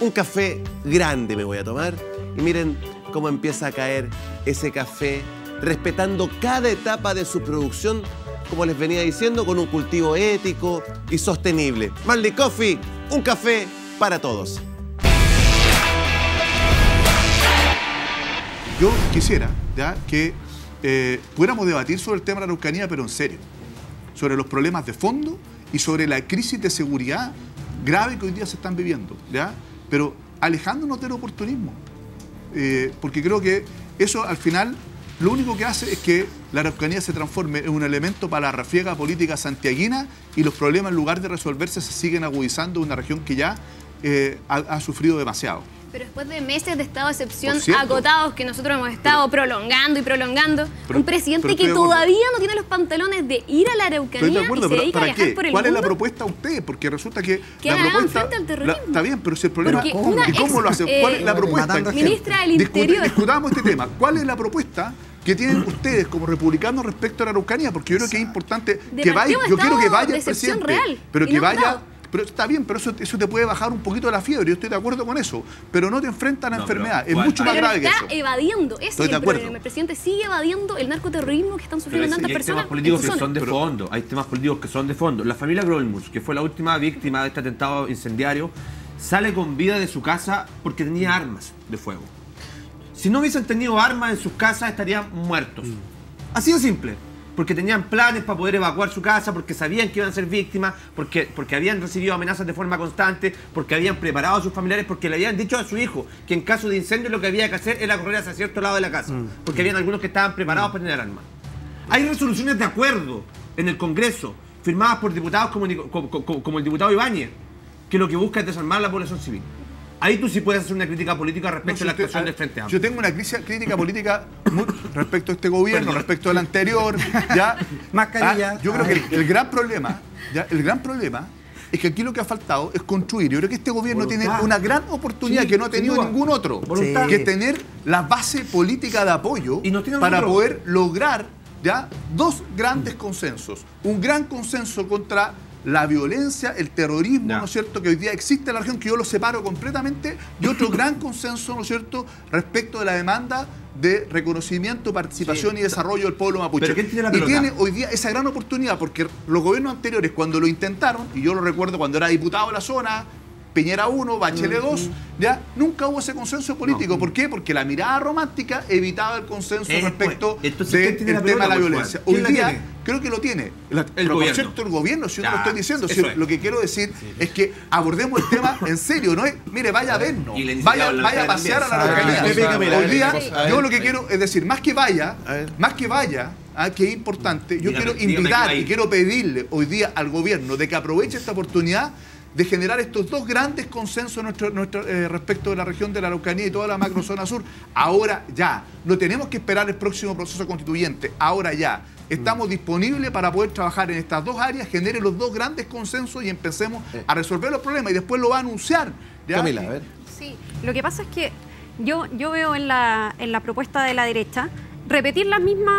un café grande me voy a tomar y miren cómo empieza a caer ese café respetando cada etapa de su producción, como les venía diciendo, con un cultivo ético y sostenible. Marley Coffee, un café para todos. Yo quisiera ¿ya? que eh, pudiéramos debatir sobre el tema de la Araucanía, pero en serio, sobre los problemas de fondo y sobre la crisis de seguridad grave que hoy día se están viviendo, ¿ya? pero alejándonos del oportunismo, Eh, porque creo que eso al final lo único que hace es que la Araucanía se transforme en un elemento para la refriega política santiaguina y los problemas en lugar de resolverse se siguen agudizando en una región que ya eh, ha, ha sufrido demasiado. Pero después de meses de estado de excepción agotados que nosotros hemos estado prolongando y prolongando, Pero- un presidente que todavía no tiene los pantalones de ir a la Araucanía acuerdo, y se dedica a ¿para viajar qué? por el ¿Cuál es la propuesta de usted? Porque resulta que Que la hagan propuesta... frente al terrorismo. la- está bien, pero si el problema... Porque una ¿Y cómo lo hace? eh, ¿Cuál es la propuesta? Matando gente. Ministra del Interior. Discutamos este tema. <laughs> ¿Cuál es la propuesta que tienen ustedes como republicanos respecto a la Araucanía? Porque yo creo que es importante De que vaya... Yo quiero que vaya el presidente. real Pero que vaya... Pero está bien, pero eso, eso te puede bajar un poquito la fiebre. Yo estoy de acuerdo con eso. Pero no te enfrentas a la No, pero enfermedad. Es mucho más grave que está eso. evadiendo. Ese Estoy es de el acuerdo. problema. El presidente sigue evadiendo el narcoterrorismo que están sufriendo tantas y hay personas. temas políticos que son de fondo. Hay temas políticos que son de fondo. La familia Grolmus, que fue la última víctima de este atentado incendiario, sale con vida de su casa porque tenía armas de fuego. Si no hubiesen tenido armas en sus casas, estarían muertos. Así de simple. Porque tenían planes para poder evacuar su casa, porque sabían que iban a ser víctimas, porque, porque habían recibido amenazas de forma constante, porque habían preparado a sus familiares, porque le habían dicho a su hijo que en caso de incendio lo que había que hacer era correr hacia cierto lado de la casa. Porque habían algunos que estaban preparados para tener armas. Hay resoluciones de acuerdo en el Congreso, firmadas por diputados como, como- el diputado Ibáñez, que lo que busca es desarmar a la población civil. Ahí tú sí puedes hacer una crítica política respecto No, a la actuación a- del Frente Amplio. Yo tengo una crisis- crítica política muy- <coughs> respecto a este gobierno, respecto al anterior. ¿ya? <laughs> Mascarilla. Ah, yo creo que el, el gran problema, ¿ya? el gran problema es que aquí lo que ha faltado es construir. Yo creo que este gobierno Voluntad. tiene una gran oportunidad Sí, que no ha tenido duda. ningún otro, Voluntad. que tener la base política de apoyo Y para poder lograr ya dos grandes consensos. Un gran consenso contra la violencia, el terrorismo. ¿no es cierto?, que hoy día existe en la región, que yo lo separo completamente, y otro <laughs> gran consenso, ¿no es cierto?, respecto de la demanda de reconocimiento, participación y desarrollo del pueblo mapuche. Pero ¿quién tiene la y tiene hoy día esa gran oportunidad, porque los gobiernos anteriores, cuando lo intentaron, y yo lo recuerdo cuando era diputado de la zona, Piñera 1, Bachelet 2, ya nunca hubo ese consenso político. ¿Por qué? Porque la mirada romántica evitaba el consenso Eh, respecto pues, entonces, ¿quién del tema de la violencia. Hoy ¿Quién la día tiene? creo que lo tiene. La- pero por gobierno. cierto, el gobierno, si yo no lo estoy diciendo, eso si es. lo que quiero decir es que abordemos el tema en serio, no es, mire, vaya a vernos, vaya, vaya a pasear a la Camila, Hoy día, yo lo que quiero es decir, más que vaya, más que vaya, ah, que es importante, yo Dígame, quiero invitar y quiero pedirle hoy día al gobierno de que aproveche esta oportunidad de generar estos dos grandes consensos nuestro, nuestro, eh, respecto de la región de la Araucanía y toda la macrozona sur. Ahora ya. No tenemos que esperar el próximo proceso constituyente. Ahora ya. Estamos disponibles para poder trabajar en estas dos áreas, genere los dos grandes consensos y empecemos a resolver los problemas y después lo va a anunciar. ¿ya? Camila, a ver. Sí, lo que pasa es que yo, yo veo en la, en la propuesta de la derecha repetir las mismas,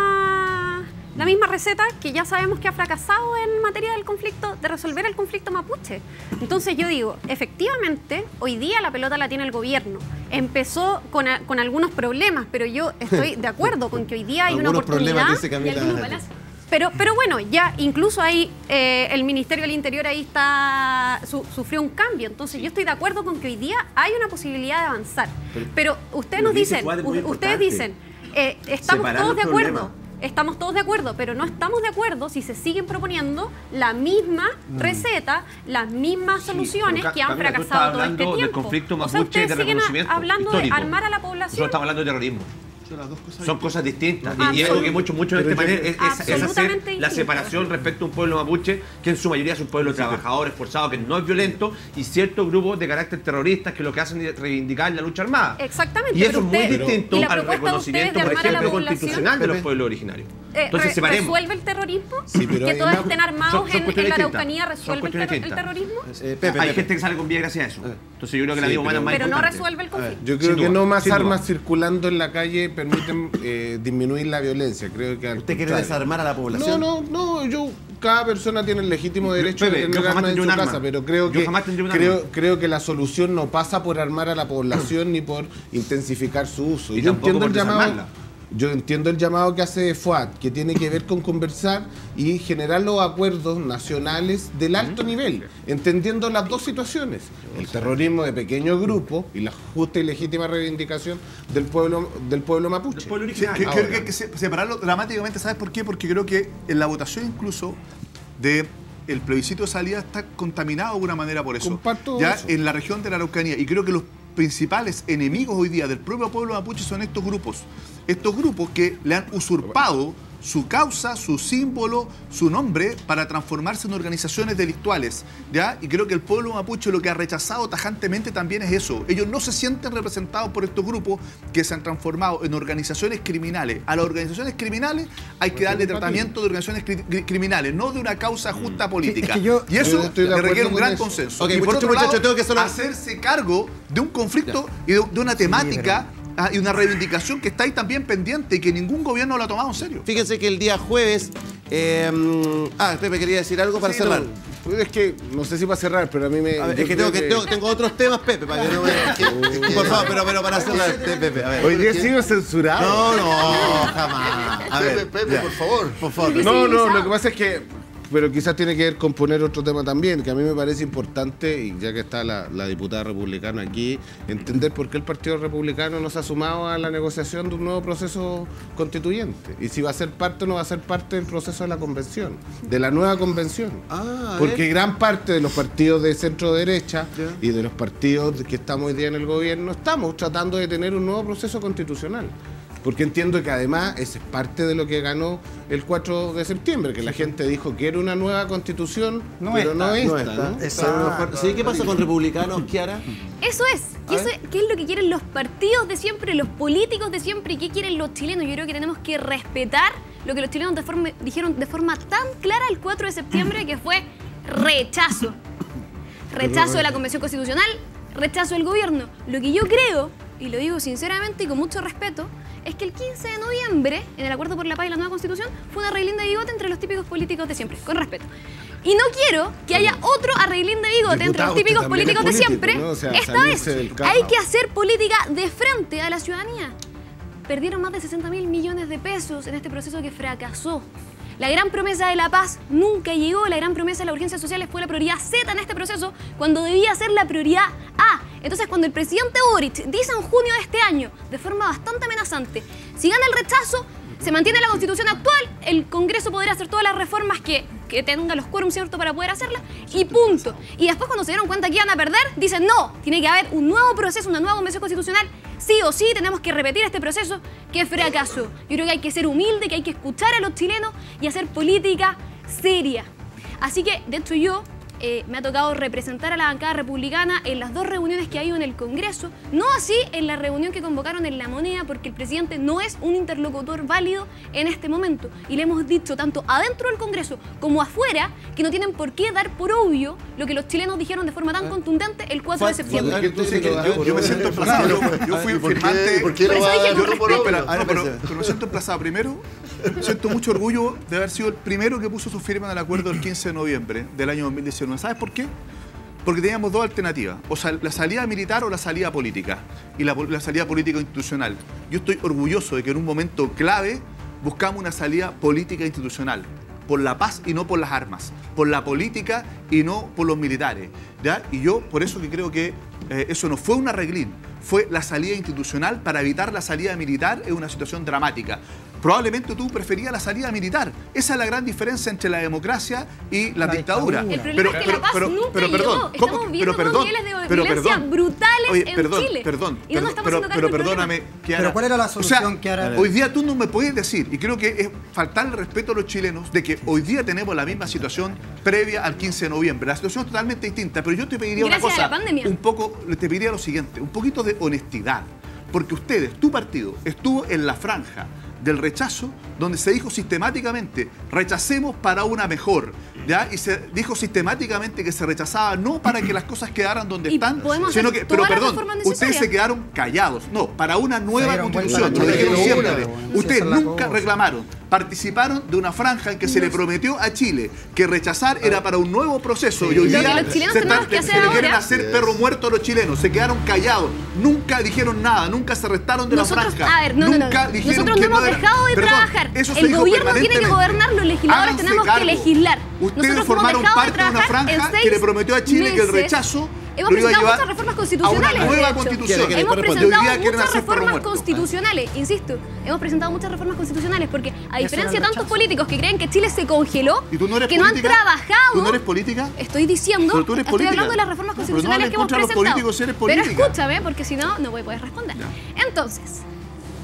la misma receta que ya sabemos que ha fracasado en materia del conflicto, de resolver el conflicto mapuche. Entonces yo digo, efectivamente, hoy día la pelota la tiene el gobierno. Empezó con, a- con algunos problemas, pero yo estoy de acuerdo con que hoy día hay una oportunidad. Y algunos balazos. Pero, pero bueno, ya incluso ahí eh, el Ministerio del Interior ahí está su- sufrió un cambio. Entonces yo estoy de acuerdo con que hoy día hay una posibilidad de avanzar. Pero, ustedes nos dicen, ustedes importante. dicen, eh, estamos Separar todos de acuerdo. problemas. Estamos todos de acuerdo, pero no estamos de acuerdo si se siguen proponiendo la misma receta, las mismas soluciones que han Camila, fracasado todo este del tiempo. conflicto o sea, mapuche ustedes de siguen hablando de armar a la Nosotros población. estamos hablando de terrorismo. Son las dos cosas Son cosas distintas. Y es algo que absolut- mucho, mucho de este es, es- hacer la separación respecto a un pueblo mapuche, que en su mayoría es un pueblo trabajador, esforzado, que no es violento, y ciertos grupos de carácter terroristas que lo que hacen es reivindicar la lucha armada. Exactamente, Y eso es muy usted- distinto al reconocimiento, por ejemplo, constitucional de los Pepe. pueblos originarios. Eh, Entonces re- separemos. ¿Resuelve el terrorismo? Sí, pero que todos estén armados son- son en- la. Araucanía Son resuelve el, terrorismo. Eh, Pepe, Hay Pepe. gente que sale con bien gracias a eso. Entonces yo creo que la vida humana pero- es más Pero no resuelve el conflicto. Yo creo que no más armas circulando en la calle permiten eh, disminuir la violencia. Creo que al ¿Usted quiere contrario. desarmar a la No, población? no, no, yo cada persona tiene el legítimo derecho Pepe, de tener armas en su casa, pero creo que creo, creo que la solución no pasa por armar a la población ni por <clears throat> intensificar su uso. Y yo entiendo el llamado. Yo entiendo el llamado que hace FUAT, que tiene que ver con conversar y generar los acuerdos nacionales del alto nivel, entendiendo las dos situaciones, el terrorismo de pequeños grupos y la justa y legítima reivindicación del pueblo del pueblo mapuche. El pueblo Sí, original. que- creo que hay que se- separarlo dramáticamente, ¿sabes por qué? Porque creo que en la votación incluso de el plebiscito de salida está contaminado de alguna manera por eso. Comparto ya eso. en la región de la Araucanía. Y creo que los principales enemigos hoy día del propio pueblo mapuche son estos grupos. Estos grupos que le han usurpado su causa, su símbolo, su nombre para transformarse en organizaciones delictuales. ¿ya? Y creo que el pueblo mapuche lo que ha rechazado tajantemente también es eso. Ellos no se sienten representados por estos grupos que se han transformado en organizaciones criminales. A las organizaciones criminales hay que darle tratamiento de organizaciones cri- cri- criminales, no de una causa justa política. es que yo- y eso yo le requiere un gran eso. consenso. Y por otro lado, muchachos, tengo que solo- hacerse cargo de un conflicto y de, de una temática ah, y una reivindicación que está ahí también pendiente y que ningún gobierno lo ha tomado en serio. Fíjense que el día jueves. eh, ah, Pepe quería decir algo para Sí, cerrar. no, es que no sé si para cerrar, pero a mí me. A ver, es que tengo, que, tengo, tengo otros temas, Pepe, para que no me. <laughs> Por favor, pero, pero para cerrar, <laughs> Pepe, a ver. Hoy día he sido censurado. No, no, jamás. A ver, Pepe, Pepe, ya. por favor. Por favor. No, no, lo que pasa es que. Pero quizás tiene que ver con poner otro tema también, que a mí me parece importante, y ya que está la, la diputada republicana aquí, entender por qué el Partido Republicano no se ha sumado a la negociación de un nuevo proceso constituyente. Y si va a ser parte o no va a ser parte del proceso de la convención, de la nueva convención. Ah, Porque gran parte de los partidos de centro derecha y de los partidos que estamos hoy día en el gobierno estamos tratando de tener un nuevo proceso constitucional. Porque entiendo que además ese es parte de lo que ganó el 4 de septiembre, que la gente dijo que era una nueva constitución, No pero no No esta. ¿no? Exacto. Sí, ¿qué pasa con republicanos, Kiara? Eso es. ¿Y eso es- ¿Qué es lo que quieren los partidos de siempre, los políticos de siempre? ¿Y qué quieren los chilenos? Yo creo que tenemos que respetar lo que los chilenos de forma- dijeron de forma tan clara el 4 de septiembre, que fue rechazo. <laughs> Rechazo de la Convención Constitucional, rechazo del gobierno. Lo que yo creo, y lo digo sinceramente y con mucho respeto, es que el 15 de noviembre, en el Acuerdo por la Paz y la Nueva Constitución, fue una arreglín de bigote entre los típicos políticos de siempre, con respeto. Y no quiero que haya otro arreglín de bigote entre los típicos políticos de siempre. ¿no? O sea, Esta vez hay que hacer política de frente a la ciudadanía. Perdieron más de 60 mil millones de pesos en este proceso que fracasó. La gran promesa de la paz nunca llegó, la gran promesa de las urgencias sociales fue la prioridad Z en este proceso cuando debía ser la prioridad A. Entonces cuando el presidente Boric dice en junio de este año, de forma bastante amenazante, si gana el rechazo, se mantiene la constitución actual, el Congreso podrá hacer todas las reformas que, que tenga los quórum, ¿cierto?, para poder hacerlas, y punto. Y después cuando se dieron cuenta que iban a perder, dicen, no, tiene que haber un nuevo proceso, una nueva convención constitucional, sí o sí tenemos que repetir este proceso que fracasó. Yo creo que hay que ser humilde, que hay que escuchar a los chilenos y hacer política seria. Así que, de hecho, yo eh, me ha tocado representar a la bancada republicana en las dos reuniones que ha habido en el Congreso, no así en la reunión que convocaron en La Moneda, porque el presidente no es un interlocutor válido en este momento. Y le hemos dicho tanto adentro del Congreso como afuera que no tienen por qué dar por obvio lo que los chilenos dijeron de forma tan contundente el 4 de septiembre. Yo, sé que yo- yo me siento emplazado. Yo, yo fui ¿Y por qué- firmante. por qué lo va a dar Yo- por no, obvio? espera, A ver, no, pero, espérese. pero me siento emplazado. Primero, siento mucho orgullo de haber sido el primero que puso su firma en el acuerdo del 15 de noviembre del año 2019. ¿Sabes por qué? Porque teníamos dos alternativas, o la salida militar o la salida política, y la salida política institucional. Yo estoy orgulloso de que en un momento clave buscamos una salida política institucional, por la paz y no por las armas, por la política y no por los militares. ¿ya? Y yo por eso que creo que eh, eso no fue un arreglín, fue la salida institucional para evitar la salida militar en una situación dramática. Probablemente tú preferías la salida militar. Esa es la gran diferencia entre la democracia y la, La dictadura. dictadura. El problema es que la paz nunca pero llegó. perdón, Estamos ¿cómo? viendo pero perdón, niveles de pero violencia perdón. brutales Oye, en perdón, Chile. Perdón, Y no estamos pero, pero perdóname, Kiara. Pero ¿cuál era la O sea, solución, Kiara? Hoy día tú no me puedes decir, y creo que es faltar el respeto a los chilenos, de que hoy día tenemos la misma situación previa al 15 de noviembre. La situación es totalmente distinta, pero yo te pediría Gracias una a cosa. la pandemia. Un poco, te pediría lo siguiente, un poquito de honestidad. Porque ustedes, tu partido, estuvo en la franja del rechazo, donde se dijo sistemáticamente, rechacemos para una mejor, ¿ya? Y se dijo sistemáticamente que se rechazaba no para que las cosas quedaran donde están, sino que, pero perdón, ustedes se quedaron callados, no, para una nueva constitución, lo dijeron siempre. Ustedes nunca reclamaron, participaron de una franja en que se le prometió a Chile que rechazar era para un nuevo proceso y hoy día los chilenos se, están- que se hacer le quieren hacer perro muerto a los chilenos, se quedaron callados, nunca dijeron nada, nunca se restaron de Nosotros, la franja. a ver, no, no, no. nunca dijeron Nosotros no hemos dejado de Perdón, trabajar. se El gobierno tiene que gobernar, los legisladores Háganse tenemos cargo. que legislar. Ustedes Nosotros formaron parte de una franja que le prometió a Chile que el rechazo Hemos lo iba a llevar a constitucionales. una nueva constitución. Hemos presentado muchas reformas muerto. constitucionales, insisto. Hemos presentado muchas reformas constitucionales porque, a diferencia de tantos rechazo. políticos que creen que Chile se congeló, ¿Y tú no eres que no han trabajado. ¿Tú no eres política? Estoy diciendo, Pero tú eres estoy hablando de las reformas Pero no constitucionales hables que hemos presentado. políticos si eres Pero escúchame, porque si no, no voy a poder responder. Entonces,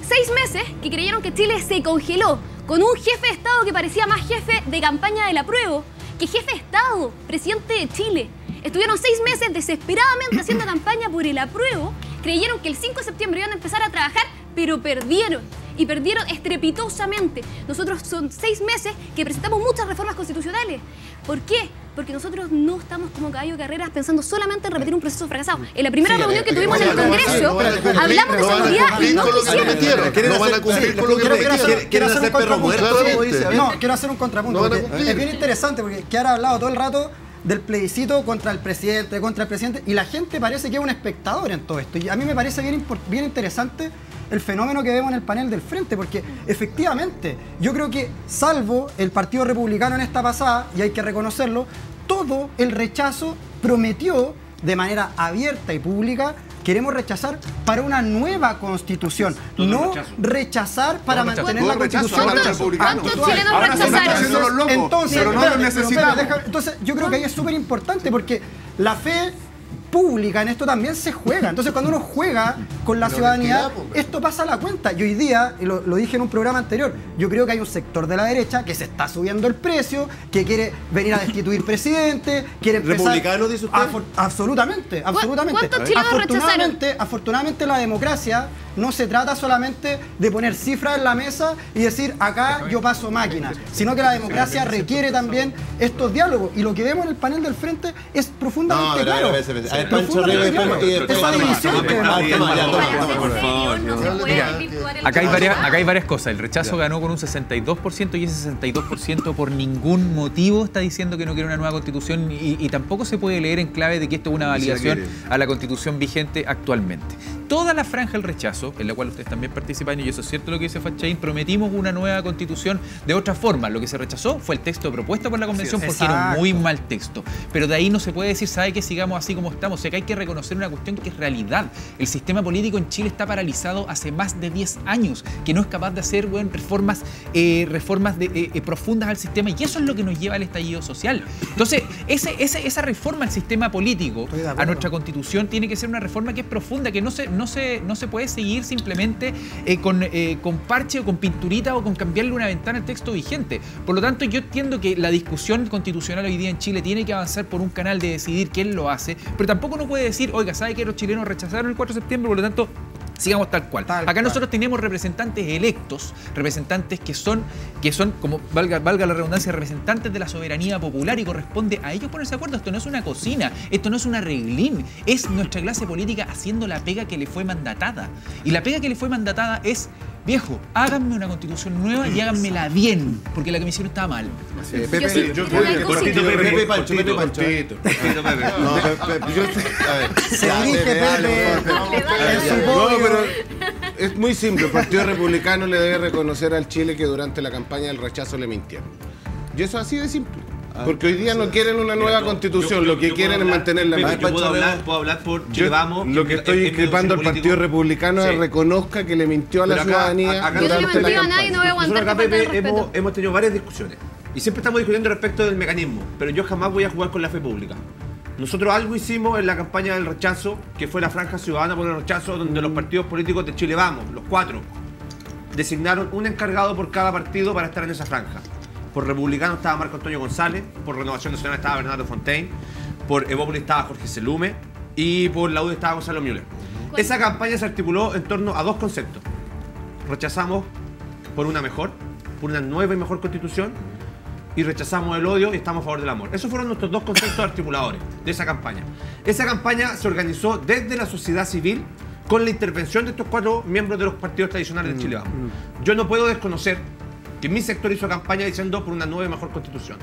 seis meses que creyeron que Chile se congeló con un jefe de Estado que parecía más jefe de campaña del apruebo que jefe de Estado, presidente de Chile. Estuvieron seis meses desesperadamente haciendo campaña por el apruebo, creyeron que el 5 de septiembre iban a empezar a trabajar, pero perdieron. Y perdieron estrepitosamente. Nosotros son seis meses que presentamos muchas reformas constitucionales. ¿Por qué? Porque nosotros no estamos como caballo de carreras pensando solamente en repetir un proceso fracasado. En la primera Sí, reunión que eh, tuvimos en el Congreso, hablamos de seguridad y no quisieron. No van a hacer- cumplir sí, con lo que quieren- prometieron. quieren- quieren hacer ver. No, quiero hacer un contrapunto. Es bien interesante porque Kiara ha hablado todo el rato del plebiscito contra el presidente, contra el presidente, y la gente parece que es un espectador en todo esto. Y a mí me parece bien, bien interesante el fenómeno que vemos en el panel del frente, porque efectivamente yo creo que salvo el Partido Republicano en esta pasada, y hay que reconocerlo, todo el rechazo prometió de manera abierta y pública queremos rechazar para una nueva constitución, Todo no rechazo. rechazar para rechazo. mantener la constitución. ¿Cuántos chilenos rechazaron? Entonces, pero no pero necesitamos. entonces, yo creo que ahí es súper importante porque la fe pública en esto también se juega. Entonces, cuando uno juega con la Pero ciudadanía, pues, esto pasa a la cuenta. Y hoy día, y lo, lo dije en un programa anterior, yo creo que hay un sector de la derecha que se está subiendo el precio, que quiere venir a destituir <laughs> presidente, quiere empezar... ¿Republicano, dice usted? Absolutamente, absolutamente. cuántos chilenos afortunadamente, afortunadamente la democracia no se trata solamente de poner cifras en la mesa y decir acá yo paso máquina, sino que la democracia requiere también estos diálogos. Y lo que vemos en el panel del frente es profundamente claro. Acá hay, varias, acá hay varias cosas. El rechazo ganó con un 62% y ese 62% por ningún motivo está diciendo que no quiere una nueva constitución y, y tampoco se puede leer en clave de que esto es una validación a la constitución vigente actualmente. Toda la franja del rechazo, en la cual ustedes también participan, y eso es cierto lo que dice Fachain, prometimos una nueva constitución de otra forma. Lo que se rechazó fue el texto propuesto por la convención porque era un muy mal texto. Pero de ahí no se puede decir, ¿sabe que sigamos así como estamos? O sea que hay que reconocer una cuestión que es realidad. El sistema político en Chile está paralizado hace más de 10 años, que no es capaz de hacer bueno, reformas, eh, reformas de- eh, eh, profundas al sistema y eso es lo que nos lleva al estallido social. Entonces, ese, ese- esa reforma al sistema político, a nuestra constitución, tiene que ser una reforma que es profunda, que no se, no se, no se puede seguir simplemente eh, con, eh, con parche o con pinturita o con cambiarle una ventana al texto vigente. Por lo tanto, yo entiendo que la discusión constitucional hoy día en Chile tiene que avanzar por un canal de decidir quién lo hace, pero tampoco no puede decir, oiga, ¿sabe que los chilenos rechazaron el 4 de septiembre? Por lo tanto, sigamos tal cual. Tal Acá cual. nosotros tenemos representantes electos, representantes que son, que son como valga, valga la redundancia, representantes de la soberanía popular y corresponde a ellos ponerse de acuerdo. Esto no es una cocina, esto no es una reglín, es nuestra clase política haciendo la pega que le fue mandatada. Y la pega que le fue mandatada es, viejo, háganme una constitución nueva y háganmela bien, porque la que me hicieron estaba mal. Pepe, Yo sí, yo una creo que cosa. cortito, Pepe, Pepe, Pancho, Pepe, Pancho. cortito, cortito, Pepe. No, Pepe, yo- a ver. Se dirige Pepe, Pepe No, pero es muy simple. El Partido Republicano le debe reconocer al Chile que durante la campaña del rechazo le mintieron. Y eso es así de simple. Porque hoy día no quieren una nueva Yo- constitución, yo- lo que quieren es mantener la yo puedo hablar, puedo hablar por Chile Yo- Vamos. lo que es- estoy es discrepando al Partido. Republicano es Sí. reconozca que le mintió a la acá- ciudadanía. acá- Yo no le mentido a nadie, no voy a aguantar Nosotros acá, Pepe, hemos, tenido varias discusiones. Y siempre estamos discutiendo respecto del mecanismo. Pero yo jamás voy a jugar con la fe pública. Nosotros algo hicimos en la campaña del rechazo, que fue la franja ciudadana por el rechazo, donde los partidos políticos de Chile Vamos, los cuatro, designaron un encargado por cada partido para estar en esa franja. Por Republicano estaba Marco Antonio González, por Renovación Nacional estaba Bernardo Fontaine, por Evópolis estaba Jorge Selume y por la UDI estaba Gonzalo Müller. Esa campaña se articuló en torno a dos conceptos. Rechazamos por una mejor, por una nueva y mejor constitución, y rechazamos el odio y estamos a favor del amor. Esos fueron nuestros dos conceptos articuladores de esa campaña. Esa campaña se organizó desde la sociedad civil con la intervención de estos cuatro miembros de los partidos tradicionales de Chile Vamos. Yo no puedo desconocer que mi sector hizo campaña diciendo por una nueva y mejor constitución.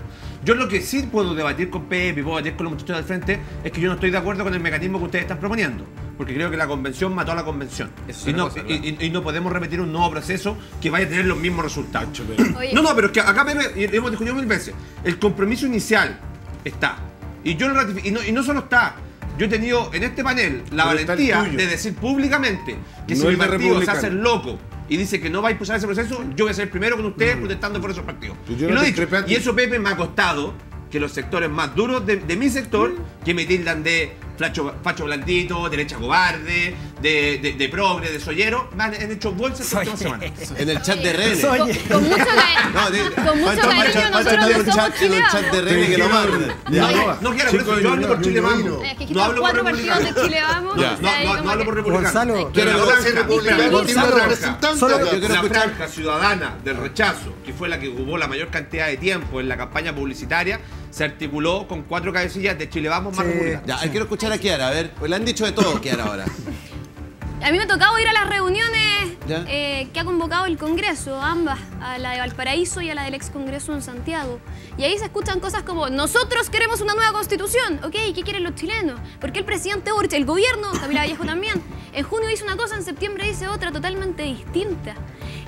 Yo lo que sí puedo debatir con Pepe y puedo debatir con los muchachos del frente es que yo no estoy de acuerdo con el mecanismo que ustedes están proponiendo. Porque creo que la convención mató a la convención. Y no, cosa, y- y- y no podemos repetir un nuevo proceso que vaya a tener los mismos resultados. Oye. No, no, pero es que acá Pepe, hemos discutido mil veces, el compromiso inicial está. Y yo lo ratifico. Y no, y no solo está. Yo he tenido en este panel la Pero valentía de decir públicamente que No si el mi partido se hace el loco y dice que no va a impulsar ese proceso, yo voy a ser el primero con ustedes protestando por esos partidos. Pues no. Y eso, Pepe, me ha costado que los sectores más duros de, de mi sector, que me tildan de facho, facho blandito, derecha cobarde, de, de, de progre, de sollero, me han, han hecho bolsas esta última semana. En el chat de René. Con, con mucho, ca- No, di- con mucho cariño, nosotros no somos chat en el chat de René que lo manda. No, no quiero, por eso yo hablo por Chile Vamos. Es que aquí No hablo por partidos de republicano. Chile Vamos. No, no, hablo por republicano. Gonzalo, Quiero la republicano, franja ciudadana del rechazo, que fue la que ocupó la mayor cantidad de tiempo en la campaña publicitaria, se articuló con cuatro cabecillas de Chile Vamos más Sí. Ya, quiero escuchar a Kiara, a ver, pues le han dicho de todo Kiara ahora. <laughs> A mí me ha tocado ir a las reuniones eh, que ha convocado el Congreso, ambas, a la de Valparaíso y a la del ex Congreso en Santiago. Y ahí se escuchan cosas como, nosotros queremos una nueva constitución. Ok, ¿qué quieren los chilenos? Porque el presidente Boric, el gobierno, Camila Vallejo también, en junio dice una cosa, en septiembre dice otra totalmente distinta.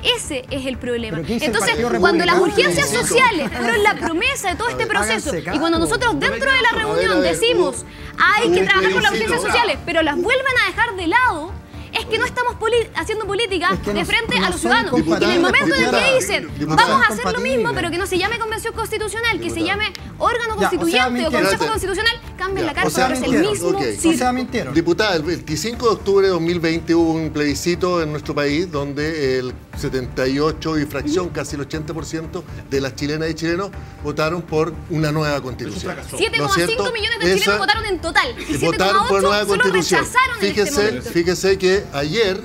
Ese es el problema. ¿Pero qué dice el Entonces, cuando las urgencias sociales fueron la promesa de todo este proceso, y cuando nosotros dentro de la reunión decimos, hay que trabajar con las urgencias sociales, pero las vuelven a dejar de lado, es que no estamos poli- haciendo política Es que de frente no a los ciudadanos. Y en el momento en el que dicen, vamos a hacer lo mismo, pero que no se llame convención constitucional, que se llame órgano Ya, o sea, constituyente o, consejo constitucional, cambien la carta, o sea, pero es el mismo Ok. O circo. sea, mintieron. Diputada, el 25 de octubre de 2020 hubo un plebiscito en nuestro país donde el 78 y fracción, casi el 80% de las chilenas y chilenos votaron por una nueva constitución. ¿No es 7,5 cierto? millones de chilenos votaron en total. Y votaron por 7,8 nueva solo constitución. este Fíjese, momento. fíjese que ayer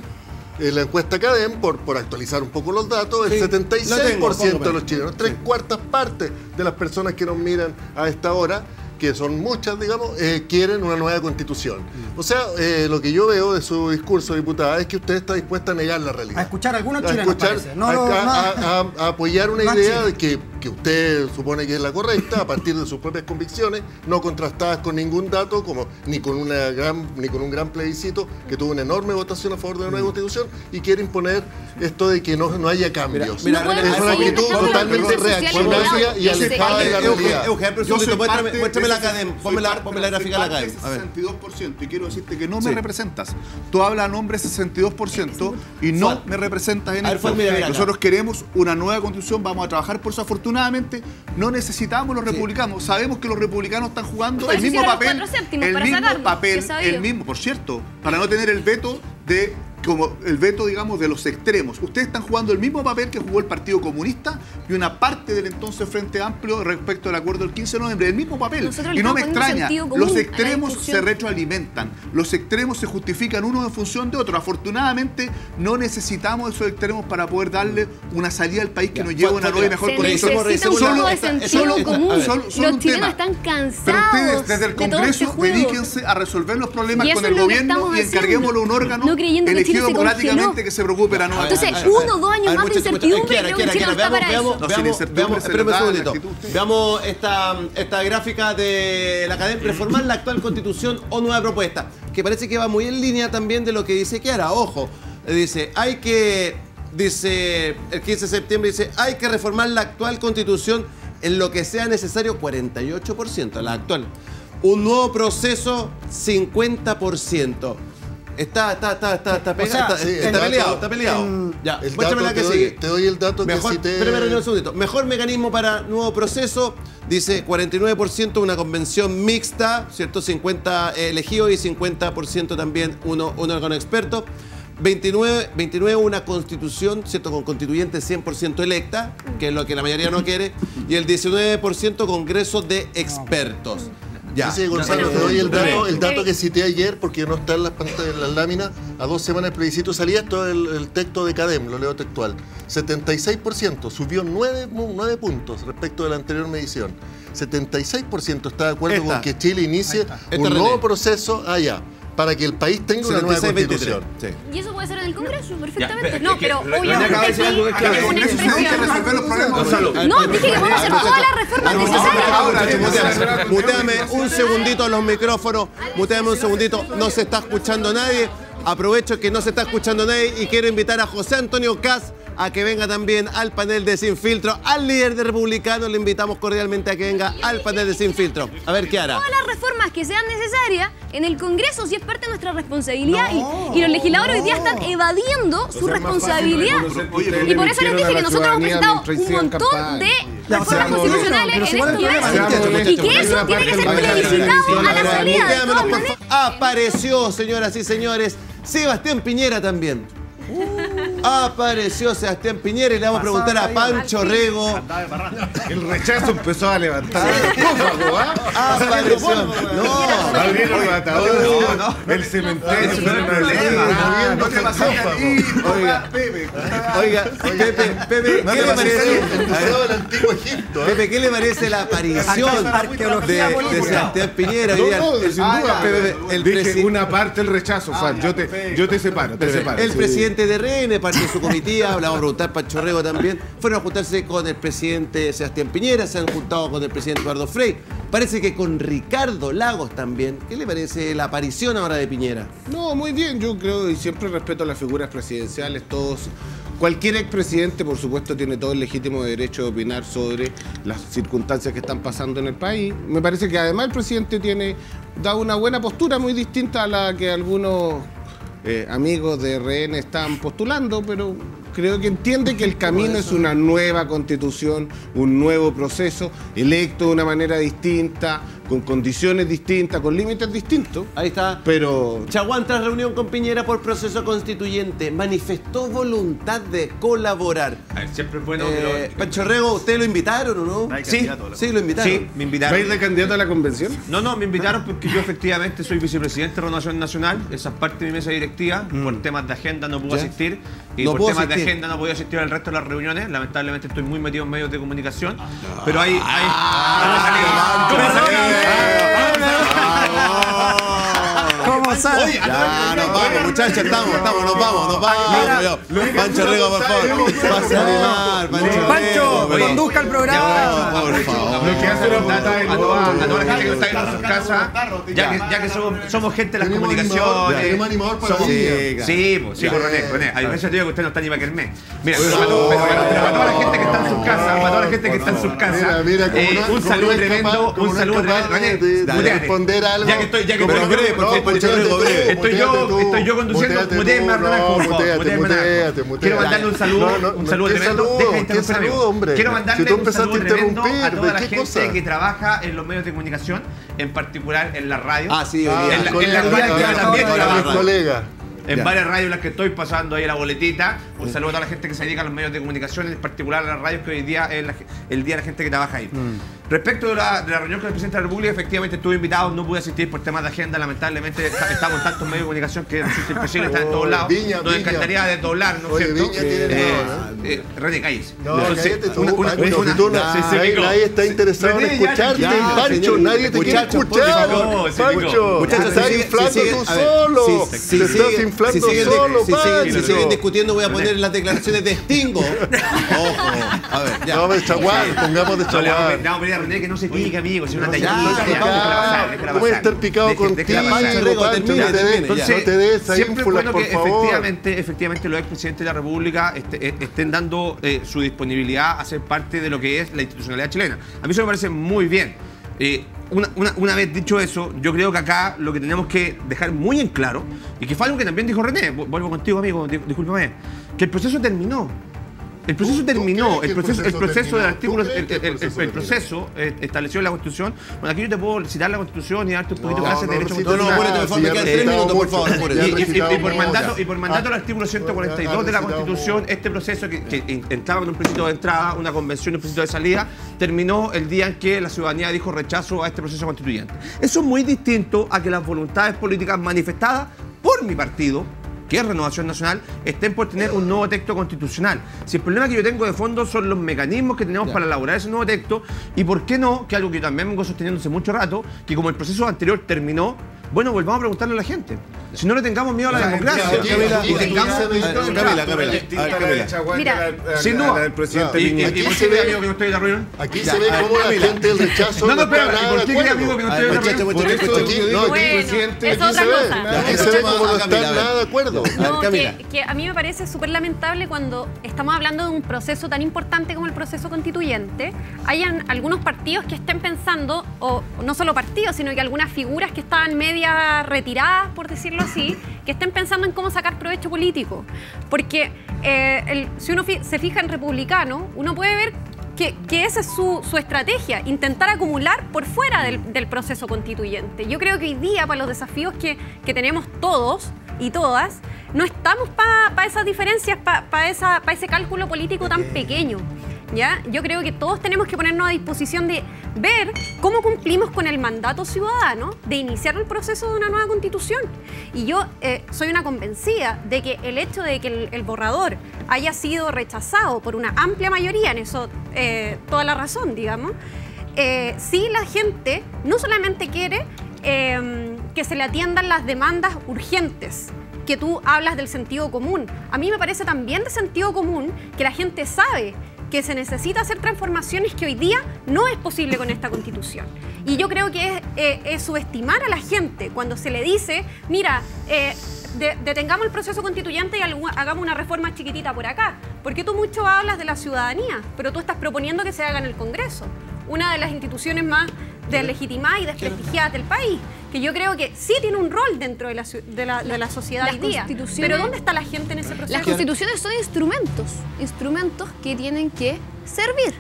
en la encuesta Cadem, por, por actualizar un poco los datos, el Sí, 76% lo tengo, de los chilenos, tres cuartas partes de las personas que nos miran a esta hora, que son muchas, digamos, eh, quieren una nueva constitución. O sea, eh, lo que yo veo de su discurso, diputada, es que usted está dispuesta a negar la realidad. A escuchar a algunos A escuchar. No a, lo- a- no- a- a apoyar una idea de que, que usted supone que es la correcta a partir de sus propias convicciones, no contrastadas con ningún dato, como ni con una gran, ni con un gran plebiscito que tuvo una enorme votación a favor de la Mm. nueva constitución y quiere imponer esto de que no, no haya cambios. mira, es una actitud totalmente reaccionaria y alejada de la realidad. Euge, de la cadena, ponme la, ponme la gráfica de la cadena. A ver. 62% y quiero decirte que no Sí. me representas. Tú hablas a nombre de 62% y no me representas en A ver, esto. Fuad, mira, mira acá. Nosotros queremos una nueva constitución, vamos a trabajar por eso. Afortunadamente, no necesitamos los republicanos. Sabemos que los republicanos están jugando el mismo papel. El mismo papel, el mismo, por cierto, para no tener el veto de como el veto, digamos, de los extremos. Ustedes están jugando el mismo papel que jugó el Partido Comunista y una parte del entonces Frente Amplio respecto al acuerdo del 15 de noviembre. El mismo papel. Nosotros y no me extraña. Los extremos se retroalimentan. Los extremos se justifican uno en función de otro. Afortunadamente, no necesitamos esos extremos para poder darle una salida al país que nos lleve a una nueva y mejor Se condición. necesita un poco de sentido común. solo- solo Los chilenos están cansados Pero ustedes desde el de este Congreso juego. dedíquense a resolver los problemas con el gobierno y encarguémoslo a un órgano No creyendo que Chile elegido democráticamente congeló. que se preocupe la nueva Entonces, uno o dos años más de incertidumbre, creo que Chile no Kiara, está para veamos, eso. Espérame un segundito. Veamos esta, esta gráfica de la cadena reformar la actual constitución o nueva propuesta, que parece que va muy en línea también de lo que dice Kiara. Ojo, dice, hay que, dice, el 15 de septiembre dice, hay que reformar la actual constitución en lo que sea necesario, 48%, la actual. Un nuevo proceso, 50%. Está, está, está, está, está, pegado, sea, está, sí, peleado, está peleado. en- ya, el muéstrame dato la que te doy- sigue. te doy el dato que Mejor, cité- espérame, espérame un segundito. Mejor mecanismo para nuevo proceso, dice 49% una convención mixta, ¿cierto? 50 elegidos y 50% también uno, un órgano experto. 29, 29 una constitución, ¿cierto? Con constituyente 100% electa, que es lo que la mayoría no quiere. Y el 19% congreso de expertos. Ya. Sí, Gonzalo, te doy el dato, el dato que cité ayer, porque no está en las pantallas, en las láminas. A dos semanas del plebiscito salía esto el, el texto de CADEM, lo leo textual. 76%, subió 9, puntos respecto de la anterior medición. 76% está de acuerdo Esta. con que Chile inicie un René. nuevo proceso allá, para que el país tenga una nueva 76, constitución. 23. Sí. Y eso puede ser en el Congreso, perfectamente. no, pero obviamente No, dije que vamos a hacer todas las reformas necesarias. Muteame un segundito los micrófonos, muteame un segundito, no se está escuchando nadie. Aprovecho que no se está escuchando nadie y quiero invitar a José Antonio Cas a que venga también al panel de Sin Filtro. Al líder de Republicano le invitamos cordialmente a que venga al panel de Sin Filtro. A ver qué hará. Todas las reformas que sean necesarias en el Congreso, si es parte de nuestra responsabilidad. y, y los legisladores hoy día están evadiendo su responsabilidad. Y por eso les dije que nosotros hemos presentado un montón de reformas constitucionales en estos meses. Y que eso tiene que ser plebiscitado a la salida de todas maneras. Apareció, señoras y señores, Sebastián Piñera también. Apareció Sebastián Piñera y le vamos a preguntar a Pancho Rego. El rechazo empezó a levantar ¿ah? Apareció. No, Abrieron el atador, no, el cementerio. No. Ah, te pasó. Oiga, oiga, Pepe, Pepe, ¿qué le parece? El Museo del Antiguo Egipto. ¿eh? Pepe, ¿qué le parece la aparición de. Sebastián Piñera? sin Ah, duda. Pepe, el Dije una parte el rechazo, Juan. Yo te, separo, te separo. El presidente de RN, de su comitiva, le vamos a preguntar Pancho Rego también, fueron a juntarse con el presidente Sebastián Piñera, se han juntado con el presidente Eduardo Frei. Parece que con Ricardo Lagos también. ¿Qué le parece la aparición ahora de Piñera? No, muy bien. Yo creo y siempre respeto a las figuras presidenciales. Todos, cualquier expresidente, por supuesto, tiene todo el legítimo derecho de opinar sobre las circunstancias que están pasando en el país. Me parece que además el presidente tiene da una buena postura muy distinta a la que algunos eh, amigos de RN están postulando, pero creo que entiende que el camino es una nueva constitución, un nuevo proceso, electo de una manera distinta, con condiciones distintas, con límites distintos. Ahí está. Pero Chaguán, tras reunión con Piñera por proceso constituyente, manifestó voluntad de colaborar. A ver, siempre es bueno Eh, que Pancho Rego, ¿ustedes lo invitaron o no? lo... Sí, Sí, lo invitaron. sí, me ¿va invitaron. a ir de candidato a la convención? No, no, me invitaron porque yo efectivamente soy vicepresidente de Renovación Nacional, esa es parte de mi mesa directiva, por temas de agenda no puedo Mm. Ya. asistir y No por temas de asistir. Agenda no puedo asistir al resto de las reuniones, lamentablemente estoy muy metido en medios de comunicación, pero hay... Ah, ¿Cómo sale? Ya, nos vamos, muchachos, estamos, estamos, nos vamos, nos vamos. Pancho Rego, por favor. Pasa de mal, Pancho Pancho, conduzca el programa. Por favor. Lo que hace a toda, a la gente que está en sus casas, ya que, somos, somos gente de las comunicaciones. animador, para. Sí, sí, pues, sí, René, René. A veces digo que usted no está ni para mes. Mira, para, toda la gente que está en sus casas, para toda la gente que está en sus casas, eh, un saludo tremendo, un saludo tremendo. René, responder algo. Ya que estoy, ya que estoy Estoy yo, estoy yo conduciendo. Muteame a tú, Naranjo, no, por favor. muteate. Quiero mandarle un saludo, un saludo ¿qué tremendo. saludo? Deja de ¿Qué interrumpirme, saludo, amigo. hombre? Quiero mandarle un saludo a tremendo a toda la ¿qué gente que trabaja en los medios de comunicación, en particular en la radio. Ah, sí, Ah, en la- radio. En Ya. varias radios en las que estoy pasando ahí la boletita. Un saludo a toda la gente que se dedica a los medios de comunicación, en particular a las radios que hoy día es la- el día de la gente que trabaja ahí. Respecto de la, de la reunión con el presidente de la República, efectivamente estuve invitado, no pude asistir por temas de agenda, lamentablemente estamos en tantos medios de comunicación que resulta imposible estar en todos lados. Viña, Nos Viña. encantaría desdoblar, ¿no es cierto? Viña tiene Eh, razón, eh, René, cállese. No, cállate tú, una- una- Pancho, una- si tú no- se- se nadie, está interesado en René, escucharte, ya, Pancho, señor, nadie te quiere escuchar. Pancho, te estás inflando tú solo, si- te estás inflando solo, si siguen- si Pancho. siguen discutiendo, voy a poner las declaraciones de Stingo. Ojo. A ver, ya. No, de chaguán, pongamos de No, le vamos a chaguán. pedir- le vamos a pedir a René que no se pique, amigo, si una tallita. ya, déjala ya, pasar, déjala ¿Cómo voy a pasar. estar picado contigo, Pancho? termine, No te des- siempre es bueno que efectivamente, efectivamente los expresidentes de la República este- eh, estén dando eh, su disponibilidad a ser parte de lo que es la institucionalidad chilena. A mí eso me parece muy bien. Eh, una, una- una vez dicho eso, yo creo que acá lo que tenemos que dejar muy en claro, y que fue algo que también dijo René, vu- vuelvo contigo amigo, di- discúlpame, que el proceso terminó. El proceso ¿Tú- tú terminó, el proceso, el proceso del artículo, ¿Tú el, crees que el el- el- proceso el proceso eh, establecido en la Constitución. Bueno, aquí yo te puedo citar la Constitución y darte un poquito de clases de derecho sí, No, no, constitucional. por favor, minutos, por Y, por mandato, y por mandato Ah, del artículo 142 de la Constitución, este proceso que, que en- entraba en un principio de entrada, una convención y un principio de salida, terminó el día en que la ciudadanía dijo rechazo a este proceso constituyente. Eso es muy distinto a que las voluntades políticas manifestadas por mi partido, que es Renovación Nacional, estén por tener un nuevo texto constitucional. Si el problema que yo tengo de fondo son los mecanismos que tenemos para elaborar ese nuevo texto, y por qué no, que algo que yo también vengo sosteniendo hace mucho rato, que como el proceso anterior terminó, bueno, volvamos a preguntarle a la gente. Si no le tengamos miedo a la democracia, y tengamos... Camila, Camila, Sin duda. El presidente ¿Y, y, Piñera. y por qué amigo, que no estoy de? Aquí se ve cómo la gente del rechazo No, no, está espera, nada ¿y de por qué cree, amigo, que no A estoy de muchachos, Por eso el presidente es Aquí se ve, aquí se ve cómo no están nada de acuerdo. No, que, a mí me parece súper lamentable cuando estamos hablando de un proceso tan importante como el proceso constituyente, hayan algunos partidos que estén pensando, o no solo partidos, sino que algunas figuras que estaban media retiradas, por decirlo así, que estén pensando en cómo sacar provecho político. Porque eh, el- si uno fi- se fija en republicano, uno puede ver que, que esa es su, su estrategia, intentar acumular por fuera del, del proceso constituyente. Yo creo que hoy día, para los desafíos que, que tenemos todos y todas, no estamos para esas diferencias, para pa ese cálculo político tan pequeño. ¿Ya? Yo creo que todos tenemos que ponernos a disposición de ver cómo cumplimos con el mandato ciudadano de iniciar el proceso de una nueva constitución. Y yo eh, soy una convencida de que el hecho de que el, borrador haya sido rechazado por una amplia mayoría, en eso eh, toda la razón, digamos, eh, sí la gente no solamente quiere eh, que se le atiendan las demandas urgentes, que tú hablas del sentido común. A mí me parece también de sentido común que la gente sabe que se necesita hacer transformaciones que hoy día no es posible con esta constitución. Y yo creo que es, eh, es subestimar a la gente cuando se le dice, mira, eh, de- detengamos el proceso constituyente y hagamos una reforma chiquitita por acá. Porque tú mucho hablas de la ciudadanía, pero tú estás proponiendo que se haga en el Congreso, una de las instituciones más deslegitimadas y desprestigiadas del país, que yo creo que sí tiene un rol dentro de la, de la, de la sociedad Las hoy día. constituciones- Pero ¿dónde está la gente en ese proceso? Las constituciones son instrumentos, instrumentos que tienen que servir.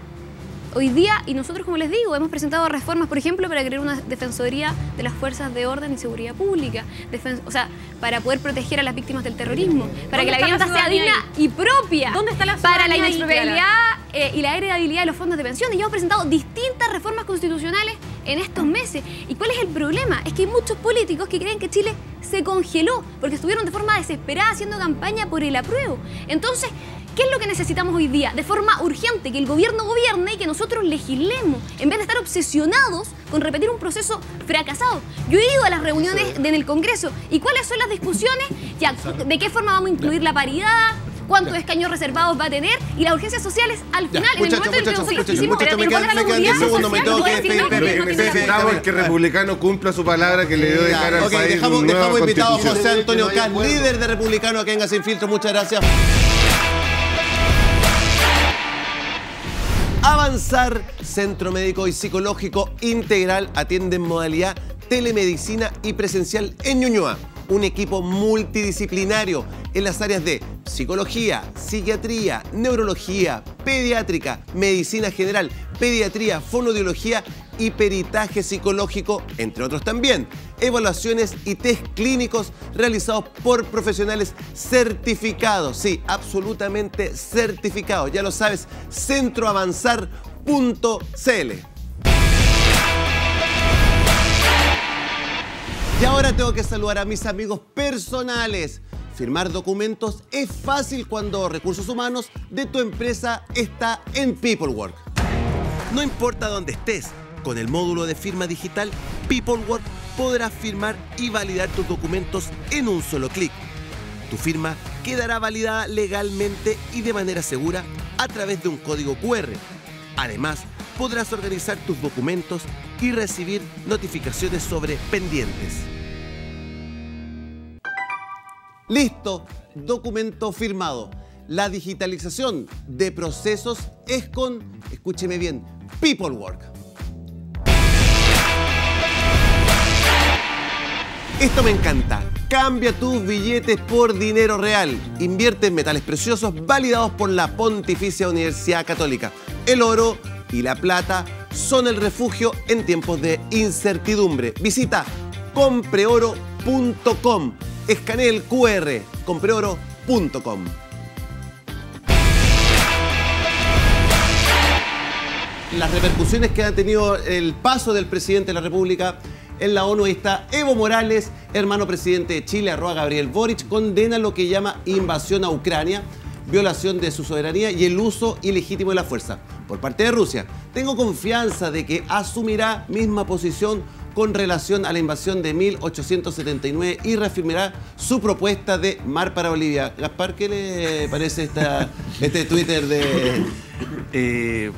Hoy día, y nosotros como les digo, hemos presentado reformas, por ejemplo, para crear una defensoría de las fuerzas de orden y seguridad pública, defen- o sea, para poder proteger a las víctimas del terrorismo, para que la vivienda sea digna y propia, ¿Dónde está la para la inexpropiabilidad eh, y la heredabilidad de los fondos de pensiones. Y hemos presentado distintas reformas constitucionales en estos meses. ¿Y cuál es el problema? Es que hay muchos políticos que creen que Chile se congeló porque estuvieron de forma desesperada haciendo campaña por el apruebo. Entonces, ¿qué es lo que necesitamos hoy día? De forma urgente, que el gobierno gobierne y que nosotros legislemos, en vez de estar obsesionados con repetir un proceso fracasado. Yo he ido a las reuniones en el Congreso y ¿cuáles son las discusiones? Ya, ¿de qué forma vamos a incluir la paridad? ¿Cuántos escaños reservados va a tener? Y las urgencias sociales, al final, en el momento en el que nosotros muchachos, quisimos muchachos, me quedan- me quedan 10 gobiernos segundos, me tengo que- que el republicano cumpla su palabra que le dio de cara al Ok, país. dejamos, invitado a. José Antonio Cas, líder de Republicano, a que venga sin filtro. Muchas gracias. Avanzar, Centro Médico y Psicológico Integral atiende en modalidad telemedicina y presencial en Ñuñoa. Un equipo multidisciplinario en las áreas de psicología, psiquiatría, neurología, pediátrica, medicina general, pediatría, fonoaudiología y peritaje psicológico, entre otros también. Evaluaciones y test clínicos realizados por profesionales certificados. Sí, absolutamente certificados. Ya lo sabes, centroavanzar.cl. Y ahora tengo que saludar a mis amigos personales. Firmar documentos es fácil cuando recursos humanos de tu empresa está en Peoplework. No importa dónde estés, con el módulo de firma digital Peoplework podrás firmar y validar tus documentos en un solo clic. Tu firma quedará validada legalmente y de manera segura a través de un código QR. Además, podrás organizar tus documentos y recibir notificaciones sobre pendientes. Listo, documento firmado. La digitalización de procesos es con, escúcheme bien, Peoplework. Esto me encanta. Cambia tus billetes por dinero real. Invierte en metales preciosos validados por la Pontificia Universidad Católica. El oro y la plata son el refugio en tiempos de incertidumbre. Visita compreoro.com. Escanea el QR. compreoro.com. las repercusiones que ha tenido el paso del presidente de la República en la ONU. Está Evo Morales, hermano presidente de Chile, arroba Gabriel Boric, condena lo que llama invasión a Ucrania, violación de su soberanía y el uso ilegítimo de la fuerza por parte de Rusia. Tengo confianza de que asumirá misma posición con relación a la invasión de 1879 y reafirmará su propuesta de mar para Bolivia. Gaspar, ¿qué le parece esta, este Twitter de... <laughs> Eh,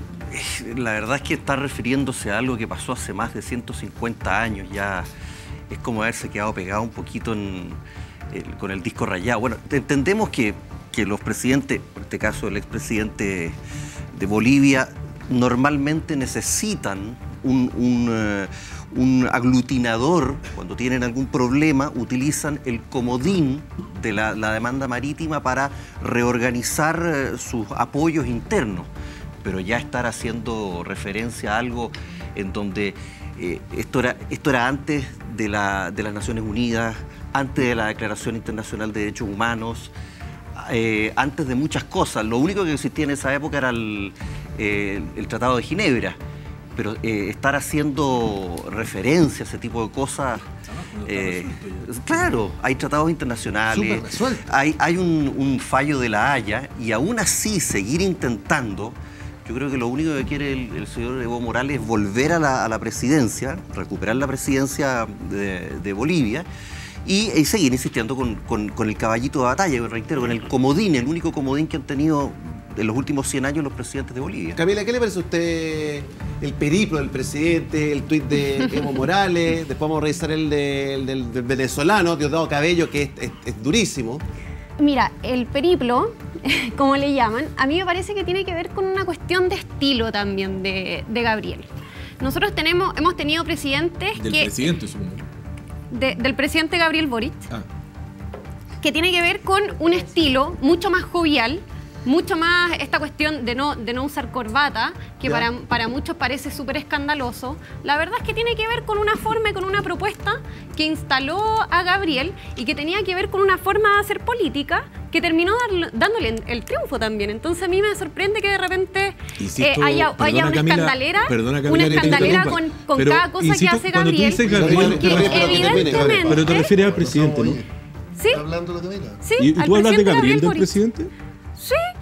la verdad es que está refiriéndose a algo que pasó hace más de 150 años. Ya es como haberse quedado pegado un poquito el- con el disco rayado. Bueno, entendemos que, los presidentes, en este caso el expresidente de Bolivia, normalmente necesitan un, eh, aglutinador, cuando tienen algún problema, utilizan el comodín de la, la demanda marítima para reorganizar eh, sus apoyos internos. Pero ya estar haciendo referencia a algo en donde eh, esto, era, esto era antes de, la- de las Naciones Unidas, antes de la Declaración Internacional de Derechos Humanos, eh, antes de muchas cosas. Lo único que existía en esa época era el, eh, el Tratado de Ginebra, pero estar haciendo referencia a ese tipo de cosas... claro, hay tratados internacionales, hay, hay un, un fallo de la Haya y aún así seguir intentando, yo creo que lo único que quiere el, el señor Evo Morales es volver a la, a la presidencia, recuperar la presidencia de, de Bolivia y, y seguir insistiendo con, con- con el caballito de batalla, reitero, con el comodín, el único comodín que han tenido en los últimos 100 años los presidentes de Bolivia. Camila, ¿qué le parece a usted el periplo del presidente, el tuit de <laughs> Evo Morales? Después vamos a revisar el, de- el del, del venezolano, Diosdado Cabello, que es, es- es durísimo. Mira, el periplo, <laughs> como le llaman, a mí me parece que tiene que ver con una cuestión de estilo también de, de Gabriel. Nosotros tenemos, hemos tenido presidentes Del que... presidente, supongo. de- del presidente Gabriel Boric, Ah. que tiene que ver con un estilo mucho más jovial, mucho más esta cuestión de no, de no usar corbata, que para, para muchos parece súper escandaloso. La verdad es que tiene que ver con una forma y con una propuesta que instaló a Gabriel y que tenía que ver con una forma de hacer política que terminó dándole el triunfo también. Entonces a mí me sorprende que de repente Insisto, eh, haya, una Camila, escandalera, perdona, Camila, una escandalera con, con pero, cada cosa insisto, que hace Gabriel. dices Gabriel, porque pero- evidentemente... Pero te refieres al presidente, ¿no? Sí. hablando lo que mira. Sí, ¿Y, tú hablas de presidente Gabriel del presidente?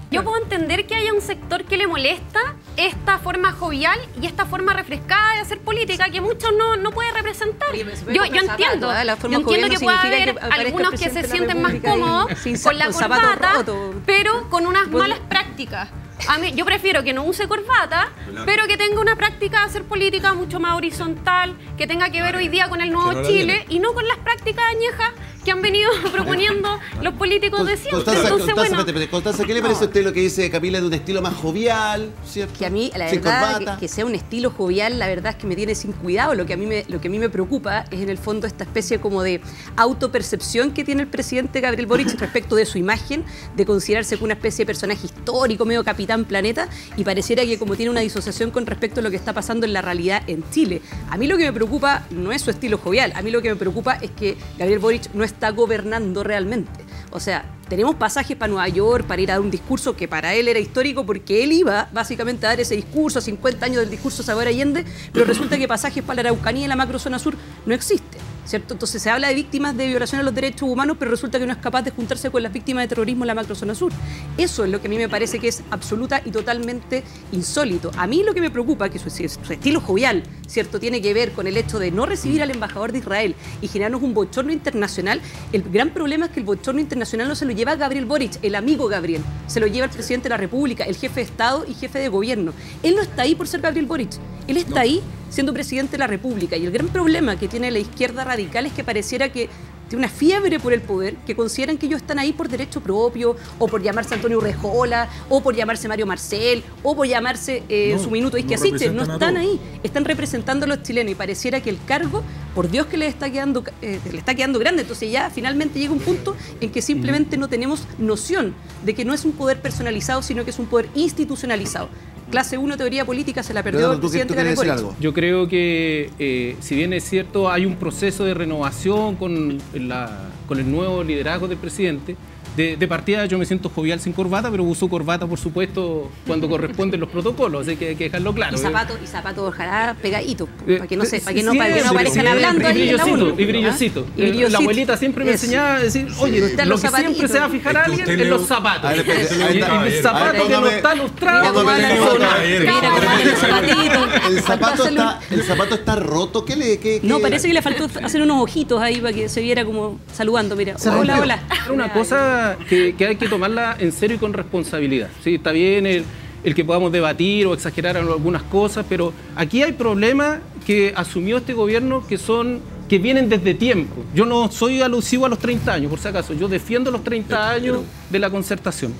Yo puedo entender que haya un sector que le molesta esta forma jovial y esta forma refrescada de hacer política que muchos no, no puede representar. Yo, entiendo, ¿eh? La yo forma entiendo que no pueda haber que algunos que se sienten más cómodos sin con la corbata, roto. pero con unas malas prácticas. A mí, yo prefiero que no use corbata, pero que tenga una práctica de hacer política mucho más horizontal, que tenga que ver hoy día con el nuevo no Chile y no con las prácticas añejas que han venido <laughs> proponiendo los políticos de siempre. Constanza, Entonces, Constanza, bueno, espérate, espérate. Constanza, ¿qué le parece a usted lo que dice Camila de un estilo más jovial? ¿cierto? Que a mí, la Sin verdad, que sea un estilo jovial, la verdad es que me tiene sin cuidado. Lo que, a mí me, lo que a mí me preocupa es en el fondo esta especie como de autopercepción que tiene el presidente Gabriel Boric <laughs> respecto de su imagen, de considerarse como una especie de personaje histórico, medio capitán planeta, y pareciera que como tiene una disociación con respecto a lo que está pasando en la realidad en Chile. A mí lo que me preocupa no es su estilo jovial, a mí lo que me preocupa es que Gabriel Boric no está gobernando realmente. O sea, tenemos pasajes para Nueva York para ir a dar un discurso que para él era histórico porque él iba básicamente a dar ese discurso, 50 años del discurso Salvador Allende, pero resulta que pasajes para la Araucanía y la macrozona sur no existen. ¿Cierto? Entonces se habla de víctimas de violación a los derechos humanos, pero resulta que no es capaz de juntarse con las víctimas de terrorismo en la macrozona sur. Eso es lo que a mí me parece que es absoluta y totalmente insólito. A mí lo que me preocupa, que su, su estilo jovial, ¿cierto? Tiene que ver con el hecho de no recibir al embajador de Israel y generarnos un bochorno internacional. El gran problema es que el bochorno internacional no se lo lleva Gabriel Boric, el amigo Gabriel. Se lo lleva el presidente de la República, el jefe de Estado y jefe de gobierno. Él no está ahí por ser Gabriel Boric. Él está ahí siendo presidente de la República. Y el gran problema que tiene la izquierda radical es que pareciera que tiene una fiebre por el poder, que consideran que ellos están ahí por derecho propio, o por llamarse Antonio Rejola, o por llamarse Mario Marcel, o por llamarse eh, No, su minuto no Isquiasiche. No representan a están ahí, están representando a los chilenos y pareciera que el cargo, por Dios que les está quedando, eh, le está quedando grande. Entonces ya finalmente llega un punto en que simplemente no tenemos noción de que no es un poder personalizado, sino que es un poder institucionalizado. Clase 1 teoría política se la perdió Leonardo, el ¿tú qué- presidente tú algo? Yo creo que, eh, si bien es cierto, hay un proceso de renovación con, la- con el nuevo liderazgo del presidente. De, de partida yo me siento jovial sin corbata, pero uso corbata, por supuesto, cuando <laughs> corresponden los protocolos, así que hay que dejarlo claro. Y ¿eh? zapatos, y zapatos ojalá pegaditos, Eh, para que no se, para que no, para que no siempre, aparezcan hablando y la brillosito, y brillosito. ¿Ah? Y brillosito. La abuelita siempre me Eso. enseñaba a decir, oye, lo que siempre se va a fijar Es a que alguien le- los zapatos. Y- el zapato que no está lustrado. es el zapatito. El zapato, está, el zapato está roto. ¿Qué le.? Qué, No, parece que le faltó hacer unos ojitos ahí para que se viera como saludando, mira. Hola, hola. Es una cosa que, que hay que tomarla en serio y con responsabilidad. Sí, está bien el, el que podamos debatir o exagerar algunas cosas, pero aquí hay problemas que asumió este gobierno que son que vienen desde tiempo. Yo no soy alusivo a los 30 años, por si acaso. Yo defiendo los 30 años de la concertación.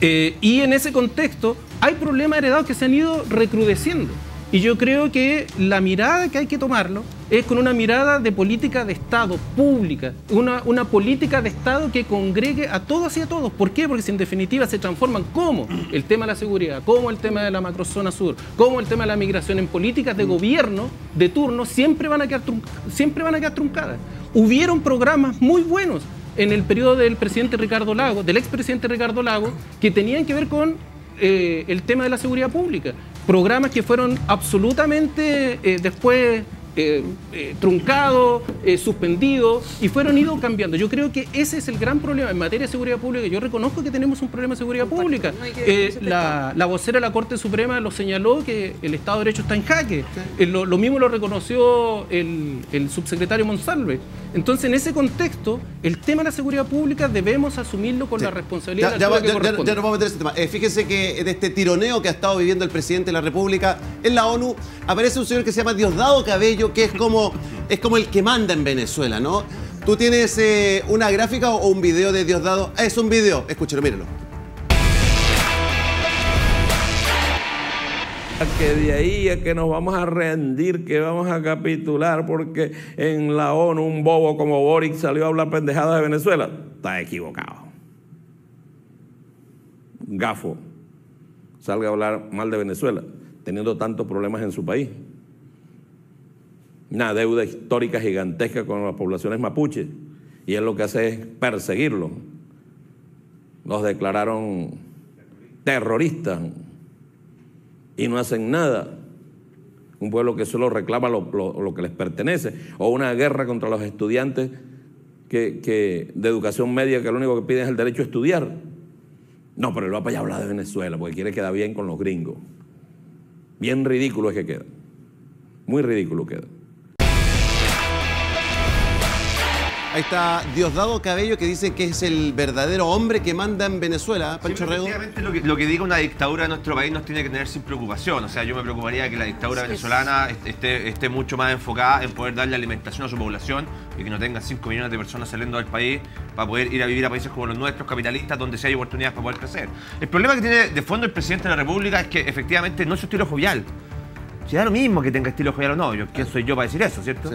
Eh, y en ese contexto hay problemas heredados que se han ido recrudeciendo. Y yo creo que la mirada que hay que tomarlo es con una mirada de política de Estado pública, una, una política de Estado que congregue a todos y a todos. ¿Por qué? Porque si en definitiva se transforman como el tema de la seguridad, como el tema de la macrozona sur, como el tema de la migración en políticas de gobierno de turno, siempre van a quedar, siempre van a quedar truncadas. Hubieron programas muy buenos en el periodo del presidente Ricardo Lago, del expresidente Ricardo Lago, que tenían que ver con eh, el tema de la seguridad pública. Programas que fueron absolutamente eh, después eh, eh, truncados, eh, suspendidos y fueron ido cambiando. Yo creo que ese es el gran problema en materia de seguridad pública. Yo reconozco que tenemos un problema de seguridad pública. no hay que la, la vocera de la Corte Suprema lo señaló que el Estado de Derecho está en jaque. Lo, lo mismo lo reconoció el, el subsecretario Monsalve. Entonces, en ese contexto, el tema de la seguridad pública debemos asumirlo con la responsabilidad Ya, de ya, que ya- ya- corresponde. ya nos vamos a meter ese tema. Eh, fíjense que en este tironeo que ha estado viviendo el presidente de la República en la ONU, aparece un señor que se llama Diosdado Cabello, que es como, es como el que manda en Venezuela, ¿no? ¿Tú tienes eh, una gráfica o un video de Diosdado? Ah, Es un video, escúchelo, mírelo. que de ahí es que nos vamos a rendir, que vamos a capitular, porque en la ONU un bobo como Boric salió a hablar pendejadas de Venezuela. Está equivocado. Gafo salga a hablar mal de Venezuela, teniendo tantos problemas en su país. Una deuda histórica gigantesca con las poblaciones mapuches, y él lo que hace es perseguirlos. Los declararon terroristas y no hacen nada. Un pueblo que solo reclama lo, que les pertenece. O una guerra contra los estudiantes que- de educación media que lo único que piden es el derecho a estudiar. No, pero él va para allá a hablar de Venezuela porque quiere quedar bien con los gringos. Bien ridículo es que queda. Muy ridículo queda. Ahí está Diosdado Cabello que dice que es el verdadero hombre que manda en Venezuela, Pancho Rego. Efectivamente, lo que, lo que diga una dictadura de nuestro país nos tiene que tener sin preocupación. O sea, yo me preocuparía que la dictadura Sí, venezolana est- esté, esté mucho más enfocada en poder darle alimentación a su población y que no tenga 5 millones de personas saliendo del país para poder ir a vivir a países como los nuestros, capitalistas, donde sí hay oportunidades para poder crecer. El problema que tiene de fondo el presidente de la República es que efectivamente no es su estilo jovial. Si da lo mismo que tenga estilo jovial o no, yo, ¿quién soy yo para decir eso, cierto?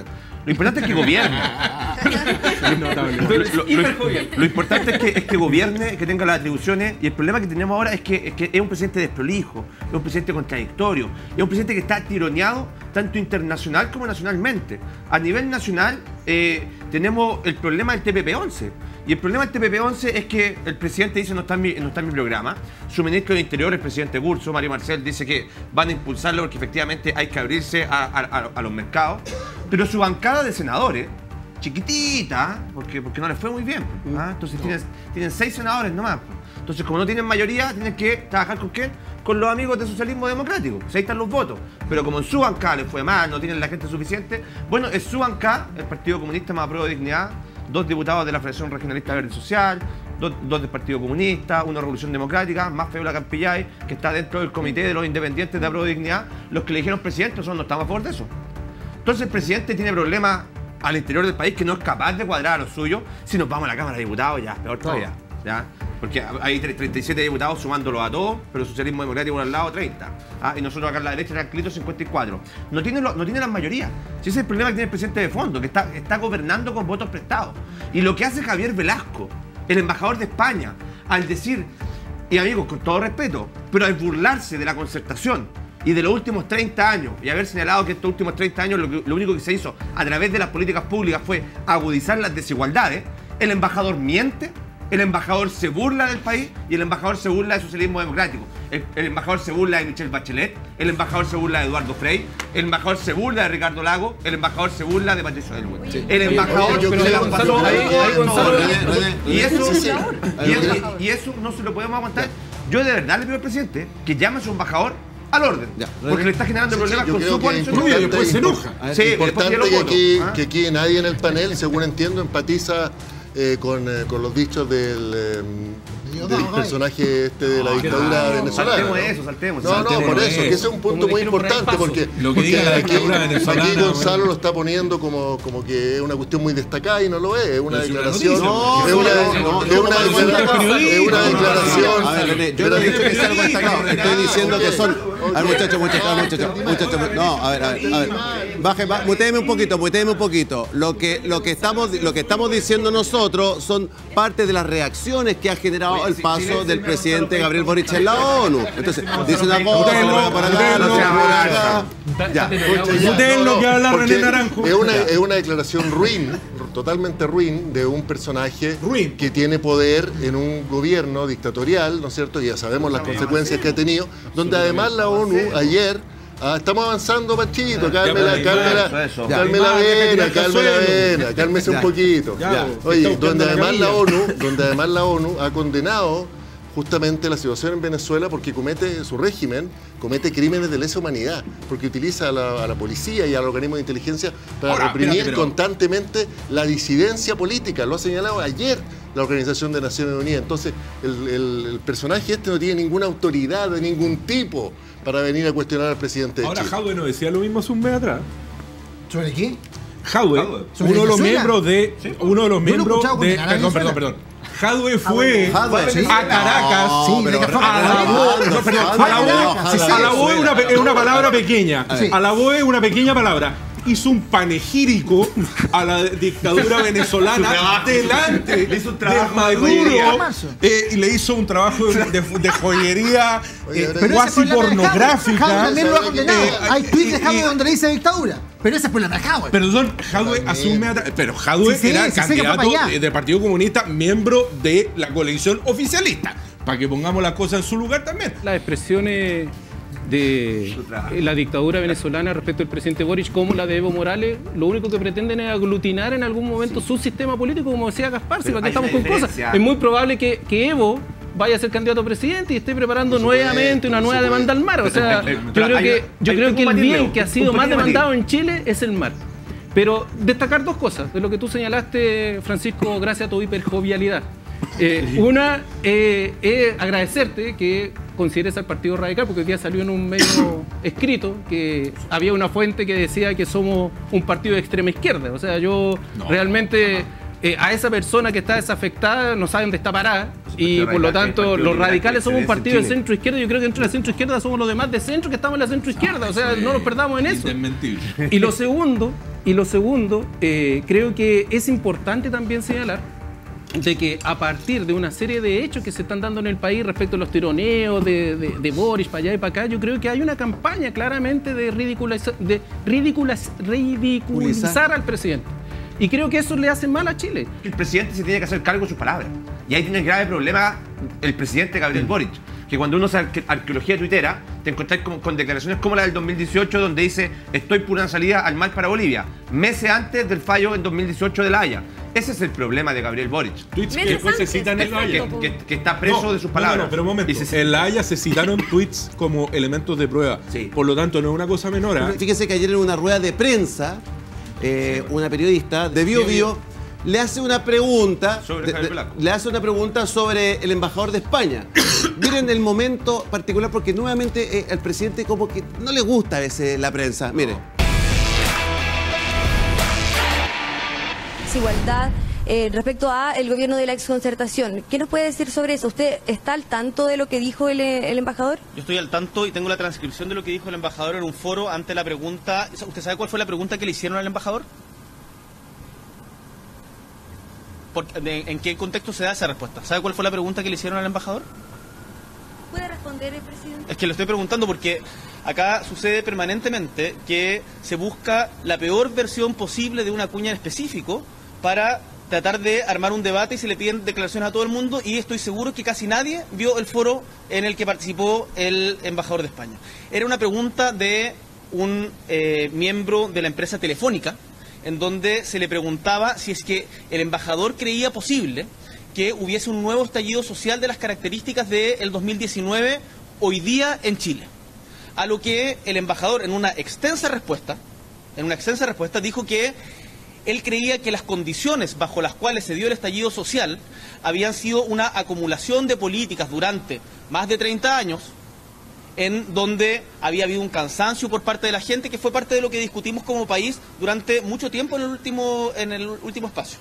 Lo importante es que gobierne. <laughs> Lo, lo- lo importante es que, es que gobierne, que tenga las atribuciones. Y el problema que tenemos ahora es que, es que es un presidente desprolijo, es un presidente contradictorio, es un presidente que está tironeado tanto internacional como nacionalmente. A nivel nacional eh, tenemos el problema del TPP-11. Y el problema del TPP-11 es que el presidente dice no está, en mi, no está en mi programa. Su ministro de Interior, el presidente Curso, Mario Marcel, dice que van a impulsarlo porque efectivamente hay que abrirse a, a- a- a los mercados. Pero su bancada de senadores, chiquitita, porque, porque no les fue muy bien. ¿ah? Entonces tienen, tienen seis senadores nomás. Entonces, como no tienen mayoría, tienen que trabajar con quién? Con los amigos del socialismo democrático. O sea, ahí están los votos. Pero como en su les fue mal, no tienen la gente suficiente, bueno, es su bancada, el Partido Comunista más Pro de Dignidad, dos diputados de la Federación Regionalista Verde Social, dos, del Partido Comunista, una Revolución Democrática, más Febula Campillay, que está dentro del comité de los independientes de Apruebo de Dignidad, los que le dijeron presidente, nosotros no estamos a favor de eso. Entonces el presidente tiene problemas al interior del país que no es capaz de cuadrar a los suyos. Si nos vamos a la Cámara de Diputados, ya, peor todavía. ¿Ya? Porque hay tre- 37 diputados sumándolos a todos, pero el socialismo democrático al lado 30. ¿ah? Y nosotros acá a la derecha tranquilito 54. No tiene, lo- no tiene las mayorías. Si ese es el problema que tiene el presidente de fondo, que está, está gobernando con votos prestados. Y lo que hace Javier Velasco, el embajador de España, al decir, y amigos, con todo respeto, pero al burlarse de la concertación y de los últimos 30 años y haber señalado que estos últimos 30 años lo, que- lo único que se hizo a través de las políticas públicas fue agudizar las desigualdades, el embajador miente, el embajador se burla del país y el embajador se burla del socialismo democrático. El, el embajador se burla de Michelle Bachelet, el embajador se burla de Eduardo Frei, el embajador se burla de Ricardo Lago, el embajador se burla de Patricio Elwin. El embajador se las pasó Y eso, sí, sí. y, eso- y eso no se lo podemos aguantar. Yo de verdad le pido al presidente que llame a su embajador al orden. porque le está generando Sí, sí, problemas con su coalición. es importante- Sí, después importante los que votos. aquí, ¿ah? que aquí nadie en el panel, según entiendo, empatiza eh, con, eh, con los dichos del, eh, del personaje este de la dictadura venezolana. Saltemos ¿no? eso, saltemos, No, no, por eso, eso. que ese es un punto muy importante porque, Lo que porque diga la aquí, aquí Gonzalo lo está poniendo como, como que es una cuestión muy destacada y no lo es, es una declaración. es no, una, declaración. Es una declaración. A ver, René, yo no he dicho que sea algo destacado, estoy diciendo que son. A ver, muchachos, muchachos, muchachos, muchachos. No, a ver, a ver, a ver. Baje, ba- mutéeme un poquito, mutéeme un poquito. Lo que, lo que estamos, lo que estamos diciendo nosotros son parte de las reacciones que ha generado el paso del presidente Gabriel Boric en la ONU. Entonces, dice una cosa, luego para acá, por acá. Ya. Lo que habla René Naranjo. Es una, es una declaración ruin, totalmente ruin, de un personaje que tiene poder en un gobierno dictatorial, ¿no es cierto? Y ya sabemos las consecuencias que ha tenido, donde además la ONU ayer. Ah, estamos avanzando, Pachito, calme la, calme la, Eso. calme Ya. la Más, deje vena, tirar calme la suelo. vena, cálmese un poquito. Ya. Oye, donde además la. ONU, donde además la ONU ha condenado justamente la situación en Venezuela porque comete su régimen comete crímenes de lesa humanidad porque utiliza a la, a la policía y al organismo de inteligencia para Ahora, reprimir espérate, pero- constantemente la disidencia política lo ha señalado ayer la Organización de Naciones Unidas entonces el, el- el personaje este no tiene ninguna autoridad de ningún tipo para venir a cuestionar al presidente de Ahora Chile Jadwe no decía lo mismo hace un mes atrás. ¿Sobre qué? Jadwe, ¿Sobre uno de los miembros de uno de los lo miembros de perdón, perdón, perdón. Jadwe fue Jadwe, sí. a Caracas sí, pero alabó, alabó, es una, palabra pequeña. Alabó es una pequeña palabra. Hizo un panegírico a la dictadura <laughs> venezolana delante Le hizo un de trabajo de Maduro eh, y le hizo un trabajo de, de- de joyería Oye, eh, pero cuasi de pornográfica. Jadwe también lo ha condenado. Eh, Hay tweets de y- Jadwe y- donde le dice dictadura. Pero ese es problema de Jadwe. Perdón, Jadwe asume Pero Jadwe Sí, sí, era sí, candidato de- del Partido Comunista, miembro de la coalición oficialista. Para que pongamos las cosas en su lugar también. Las expresiones de la dictadura venezolana respecto al presidente Boric como la de Evo Morales, lo único que pretenden es aglutinar en algún momento su sistema político, como decía Gaspar, si estamos con cosas. Es muy probable que, que Evo vaya a ser candidato a presidente y esté preparando nuevamente una nueva demanda al mar. O sea, yo creo que, yo creo que el bien que ha sido más demandado en Chile es el mar. Pero destacar dos cosas de lo que tú señalaste, Francisco, gracias a tu hiperjovialidad. Eh, una, eh, es agradecerte que consideres al Partido Radical, porque hoy día salió en un medio <coughs> escrito que había una fuente que decía que somos un partido de extrema izquierda. O sea, yo realmente eh, a esa persona que está desafectada no saben dónde está parada y por lo tanto los radicales somos un partido de centro izquierda. Yo creo que dentro de la centro izquierda somos los demás de centro que estamos en la centro izquierda. O sea, no nos perdamos en eso. Y lo segundo, y lo segundo, eh, creo que es importante también señalar de que a partir de una serie de hechos que se están dando en el país respecto a los tironeos de, de, de Boris para allá y para acá, yo creo que hay una campaña claramente de ridiculizar, de ridiculizar al presidente. Y creo que eso le hace mal a Chile. El presidente se tiene que hacer cargo de sus palabras. Y ahí tiene el grave problema el presidente Gabriel Boric. Que cuando uno hace arque- arqueología tuitera, te encontrás con, con declaraciones como la del 2018, donde dice: Estoy por una salida al mar para Bolivia, meses antes del fallo en 2018 de La Haya. Ese es el problema de Gabriel Boric. Tweets que después se citan en la Haya. Que, que está preso No, de sus palabras. No, no, pero un momento. Se- En la Haya se citaron <laughs> tweets como elementos de prueba. Sí. Por lo tanto, no es una cosa menor. ¿ah? Fíjese que ayer en una rueda de prensa, eh, una periodista de Bio Bio le hace una pregunta. Sobre Velasco. le hace una pregunta sobre el embajador de España. <coughs> Miren el momento particular, porque nuevamente eh, al presidente como que no le gusta a veces la prensa. Mire. desigualdad eh, respecto a el gobierno de la exconcertación. ¿Qué nos puede decir sobre eso? ¿Usted está al tanto de lo que dijo el, eh, el embajador? Yo estoy al tanto y tengo la transcripción de lo que dijo el embajador en un foro ante la pregunta. ¿Usted sabe cuál fue la pregunta que le hicieron al embajador? Por- de- ¿En qué contexto se da esa respuesta? ¿Sabe cuál fue la pregunta que le hicieron al embajador? ¿Puede responder el presidente? Es que lo estoy preguntando porque acá sucede permanentemente que se busca la peor versión posible de una cuña en específico para tratar de armar un debate y se le piden declaraciones a todo el mundo y estoy seguro que casi nadie vio el foro en el que participó el embajador de España. Era una pregunta de un eh, miembro de la empresa telefónica en donde se le preguntaba si es que el embajador creía posible que hubiese un nuevo estallido social de las características del 2019 hoy día en Chile. A lo que el embajador en una extensa respuesta, en una extensa respuesta dijo que él creía que las condiciones bajo las cuales se dio el estallido social habían sido una acumulación de políticas durante más de 30 años, en donde había habido un cansancio por parte de la gente, que fue parte de lo que discutimos como país durante mucho tiempo en el último, en el último espacio.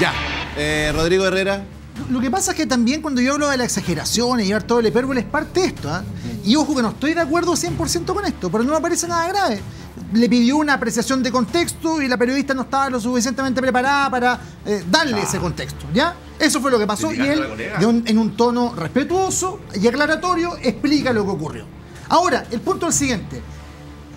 Ya. Eh, Rodrigo Herrera. Lo que pasa es que también cuando yo hablo de la exageración y llevar todo el hipérbole es parte de esto. ¿ah? Y ojo que no estoy de acuerdo 100% con esto, pero no me parece nada grave. Le pidió una apreciación de contexto y la periodista no estaba lo suficientemente preparada para eh, darle ese contexto. ¿Ya? Eso fue lo que pasó y él, un- en un tono respetuoso y aclaratorio, explica lo que ocurrió. Ahora, el punto es el siguiente.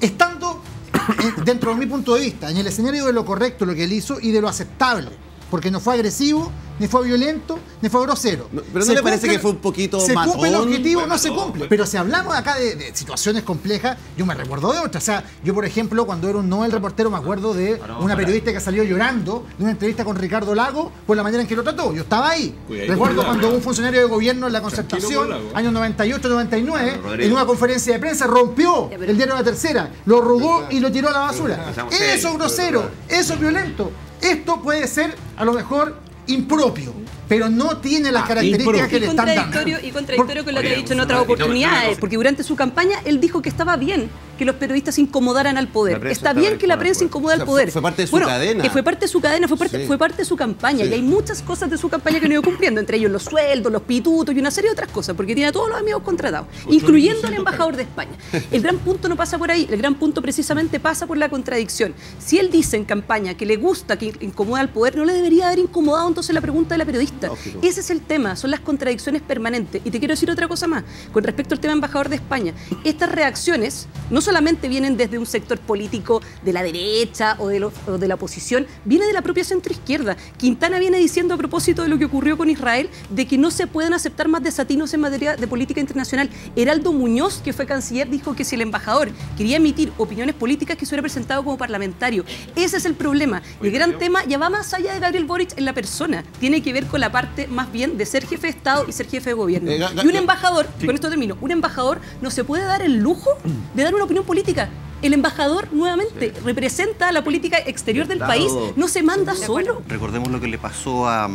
Estando <coughs> eh, dentro de mi punto de vista, en el escenario de lo correcto lo que él hizo y de lo aceptable, porque no fue agresivo, ni fue violento, ni fue grosero. pero ¿no le parece que fue un poquito Se cumple el objetivo, no se cumple. Pero si hablamos acá de, de situaciones complejas, yo me recuerdo de otras. O sea, yo por ejemplo, cuando era un Nobel reportero, me acuerdo de una periodista que salió llorando de una entrevista con Ricardo Lago por la manera en que lo trató. Yo estaba ahí. Recuerdo cuando un funcionario de gobierno en la concertación, años 98-99, Rodrigo. en una conferencia de prensa rompió el diario La Tercera, lo robó y lo tiró a la basura. Eso es grosero, eso es violento. Esto puede ser a lo mejor impropio, pero no tiene las características que le están dando. contradictorio, y contradictorio con lo que ha dicho en otras oportunidades, porque durante su campaña él dijo que estaba bien que los periodistas incomodaran al poder. Está bien que la al prensa poder. incomoda O sea, al poder. fue- fue parte de su Bueno, cadena. Que fue parte de su cadena, fue parte, Sí. fue parte de su campaña. Sí. Y hay muchas cosas de su campaña que no iba cumpliendo, entre ellos los sueldos, los pitutos y una serie de otras cosas, porque tiene a todos los amigos contratados, incluyendo al embajador de España. El gran punto no pasa por ahí, el gran punto precisamente pasa por la contradicción. Si él dice en campaña que le gusta, que incomoda al poder, no le debería haber incomodado entonces la pregunta de la periodista. Lógico. Ese es el tema, son las contradicciones permanentes. Y te quiero decir otra cosa más, con respecto al tema embajador de España. Estas reacciones no solamente vienen desde un sector político de la derecha o de, lo- o de la oposición, viene de la propia centroizquierda. Quintana viene diciendo a propósito de lo que ocurrió con Israel, de que no se pueden aceptar más desatinos en materia de política internacional. Heraldo Muñoz, que fue canciller, dijo que si el embajador quería emitir opiniones políticas, que se hubiera presentado como parlamentario. Ese es el problema. Y el gran tema ya va más allá de Gabriel Boric en la persona. Tiene que ver con la parte más bien de ser jefe de Estado y ser jefe de gobierno. Eh, y un embajador, Sí. con esto termino, un embajador no se puede dar el lujo de dar una opinión política. El embajador, nuevamente, representa la política exterior del país, no se manda solo. Recordemos lo que le pasó a,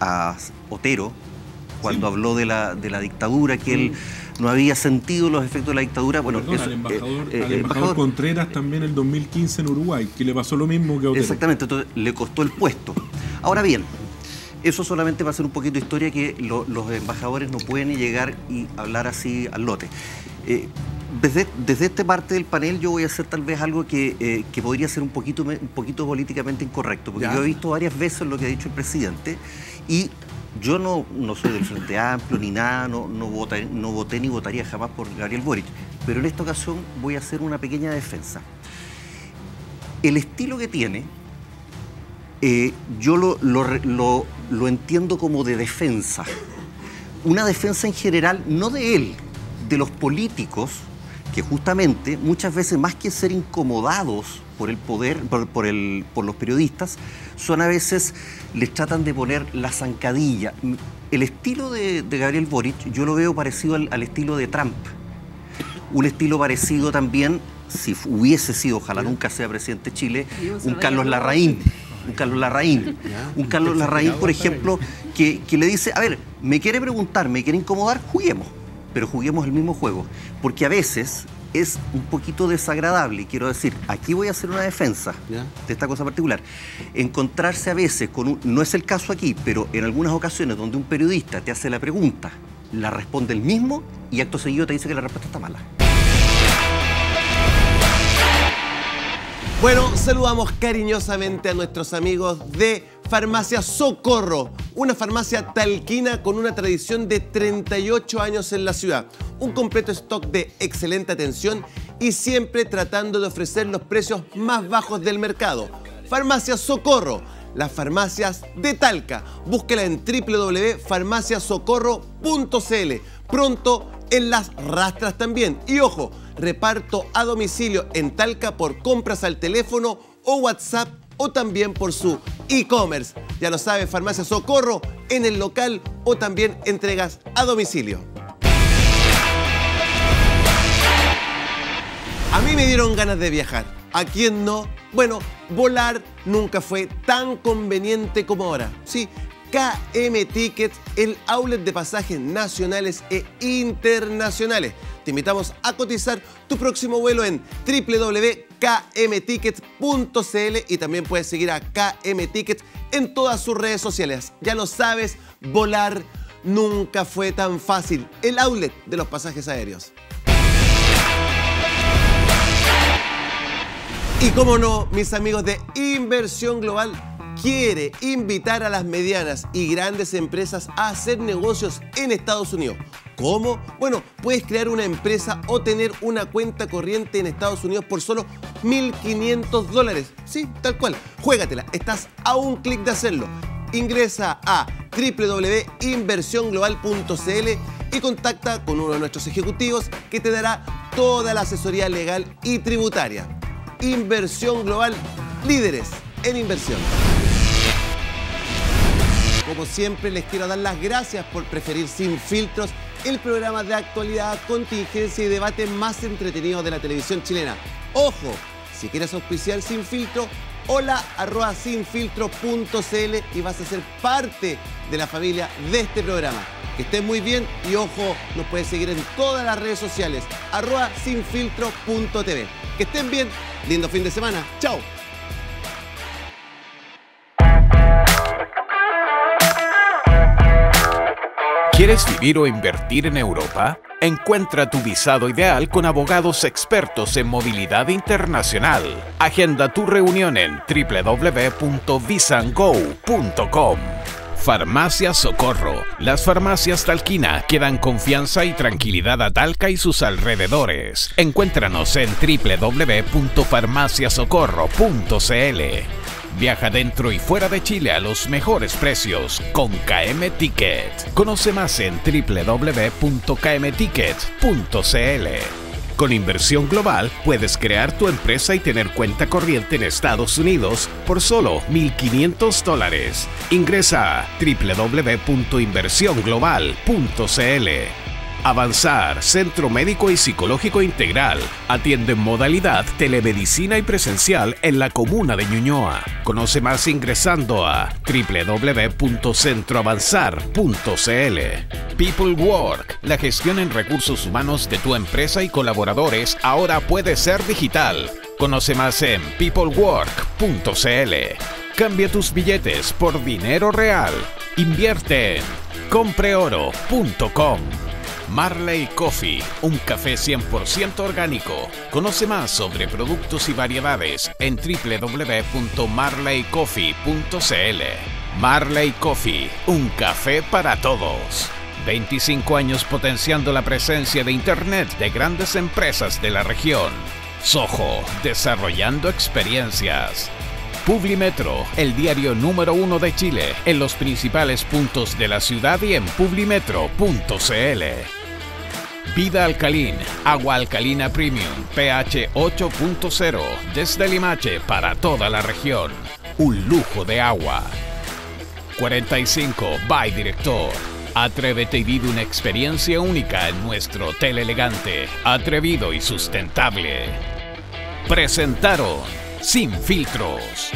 a Otero cuando habló de la, de la dictadura, que él no había sentido los efectos de la dictadura. Bueno, Perdón, eso, al embajador, eh, eh, al el embajador Contreras también el 2015 en Uruguay, que le pasó lo mismo que a Otero. Exactamente, entonces le costó el puesto. Ahora bien, eso solamente va a ser un poquito de historia que lo- los embajadores no pueden llegar y hablar así al lote. Eh, desde, desde esta parte del panel yo voy a hacer tal vez algo que, eh, que podría ser un poquito, un poquito políticamente incorrecto, porque Ya. yo he visto varias veces lo que ha dicho el presidente y yo no, no soy del Frente Amplio ni nada, no, no, voté, no voté ni votaría jamás por Gabriel Boric, pero en esta ocasión voy a hacer una pequeña defensa. El estilo que tiene eh, yo lo, lo re- lo- lo entiendo como de defensa. Una defensa en general, no de él, de los políticos, que justamente muchas veces más que ser incomodados por el poder, por, por el- por los periodistas, son a veces, les tratan de poner la zancadilla. El estilo de, de Gabriel Boric yo lo veo parecido al- al estilo de Trump un estilo parecido también, si hubiese sido, ojalá nunca sea presidente de Chile, un Carlos Larraín. Un Carlos Larraín. Un Carlos Larraín, por ejemplo, que, que le dice, a ver, me quiere preguntar, me quiere incomodar, juguemos, pero juguemos el mismo juego. Porque a veces es un poquito desagradable, y quiero decir, aquí voy a hacer una defensa de esta cosa particular. Encontrarse a veces con un, no es el caso aquí, pero en algunas ocasiones donde un periodista te hace la pregunta, la responde el mismo y acto seguido te dice que la respuesta está mala. Bueno, saludamos cariñosamente a nuestros amigos de Farmacia Socorro, una farmacia talquina con una tradición de 38 años en la ciudad. Un completo stock de excelente atención y siempre tratando de ofrecer los precios más bajos del mercado. Farmacia Socorro, las farmacias de Talca. Búsquela en www.farmaciasocorro.cl. Pronto en las rastras también. Y ojo, reparto a domicilio en Talca por compras al teléfono o WhatsApp o también por su e-commerce. Ya lo sabe, Farmacia Socorro en el local o también entregas a domicilio. A mí me dieron ganas de viajar. ¿A quién no? Bueno, volar nunca fue tan conveniente como ahora. Sí, KM Tickets, el outlet de pasajes nacionales e internacionales. Te invitamos a cotizar tu próximo vuelo en www.kmtickets.cl y también puedes seguir a KM Tickets en todas sus redes sociales. Ya lo sabes, volar nunca fue tan fácil. El outlet de los pasajes aéreos. Y como no, mis amigos de Inversión Global quiere invitar a las medianas y grandes empresas a hacer negocios en Estados Unidos. ¿Cómo? Bueno, puedes crear una empresa o tener una cuenta corriente en Estados Unidos por solo 1.500 dólares. Sí, tal cual. Juégatela, estás a un clic de hacerlo. Ingresa a www.inversionglobal.cl y contacta con uno de nuestros ejecutivos que te dará toda la asesoría legal y tributaria. Inversión Global, líderes en inversión. Como siempre, les quiero dar las gracias por preferir Sin Filtros, el programa de actualidad, contingencia y debate más entretenido de la televisión chilena. Ojo, si quieres auspiciar Sin Filtro, hola arroba sinfiltro.cl y vas a ser parte de la familia de este programa. Que estén muy bien y ojo, nos puedes seguir en todas las redes sociales, arroba sinfiltro.tv. Que estén bien, lindo fin de semana, chao. ¿Quieres vivir o invertir en Europa? Encuentra tu visado ideal con abogados expertos en movilidad internacional. Agenda tu reunión en www.visango.com. Farmacia Socorro. Las farmacias Talquina que dan confianza y tranquilidad a Talca y sus alrededores. Encuéntranos en www.farmaciasocorro.cl. Viaja dentro y fuera de Chile a los mejores precios con KM Ticket. Conoce más en www.kmticket.cl. Con inversión global puedes crear tu empresa y tener cuenta corriente en Estados Unidos por solo 1.500 dólares. Ingresa a www.inversionglobal.cl. Avanzar, Centro Médico y Psicológico Integral. Atiende en modalidad telemedicina y presencial en la comuna de Ñuñoa. Conoce más ingresando a www.centroavanzar.cl. People Work. La gestión en recursos humanos de tu empresa y colaboradores ahora puede ser digital. Conoce más en peoplework.cl. Cambia tus billetes por dinero real. Invierte en compreoro.com. Marley Coffee, un café 100% orgánico. Conoce más sobre productos y variedades en www.marleycoffee.cl. Marley Coffee, un café para todos. 25 años potenciando la presencia de Internet de grandes empresas de la región. Soho, desarrollando experiencias. Publimetro, el diario número uno de Chile, en los principales puntos de la ciudad y en publimetro.cl. Vida Alcalín, agua alcalina premium, pH 8.0, desde Limache para toda la región. Un lujo de agua. 45 by Director. Atrévete y vive una experiencia única en nuestro hotel elegante, atrevido y sustentable. Presentaron sin filtros.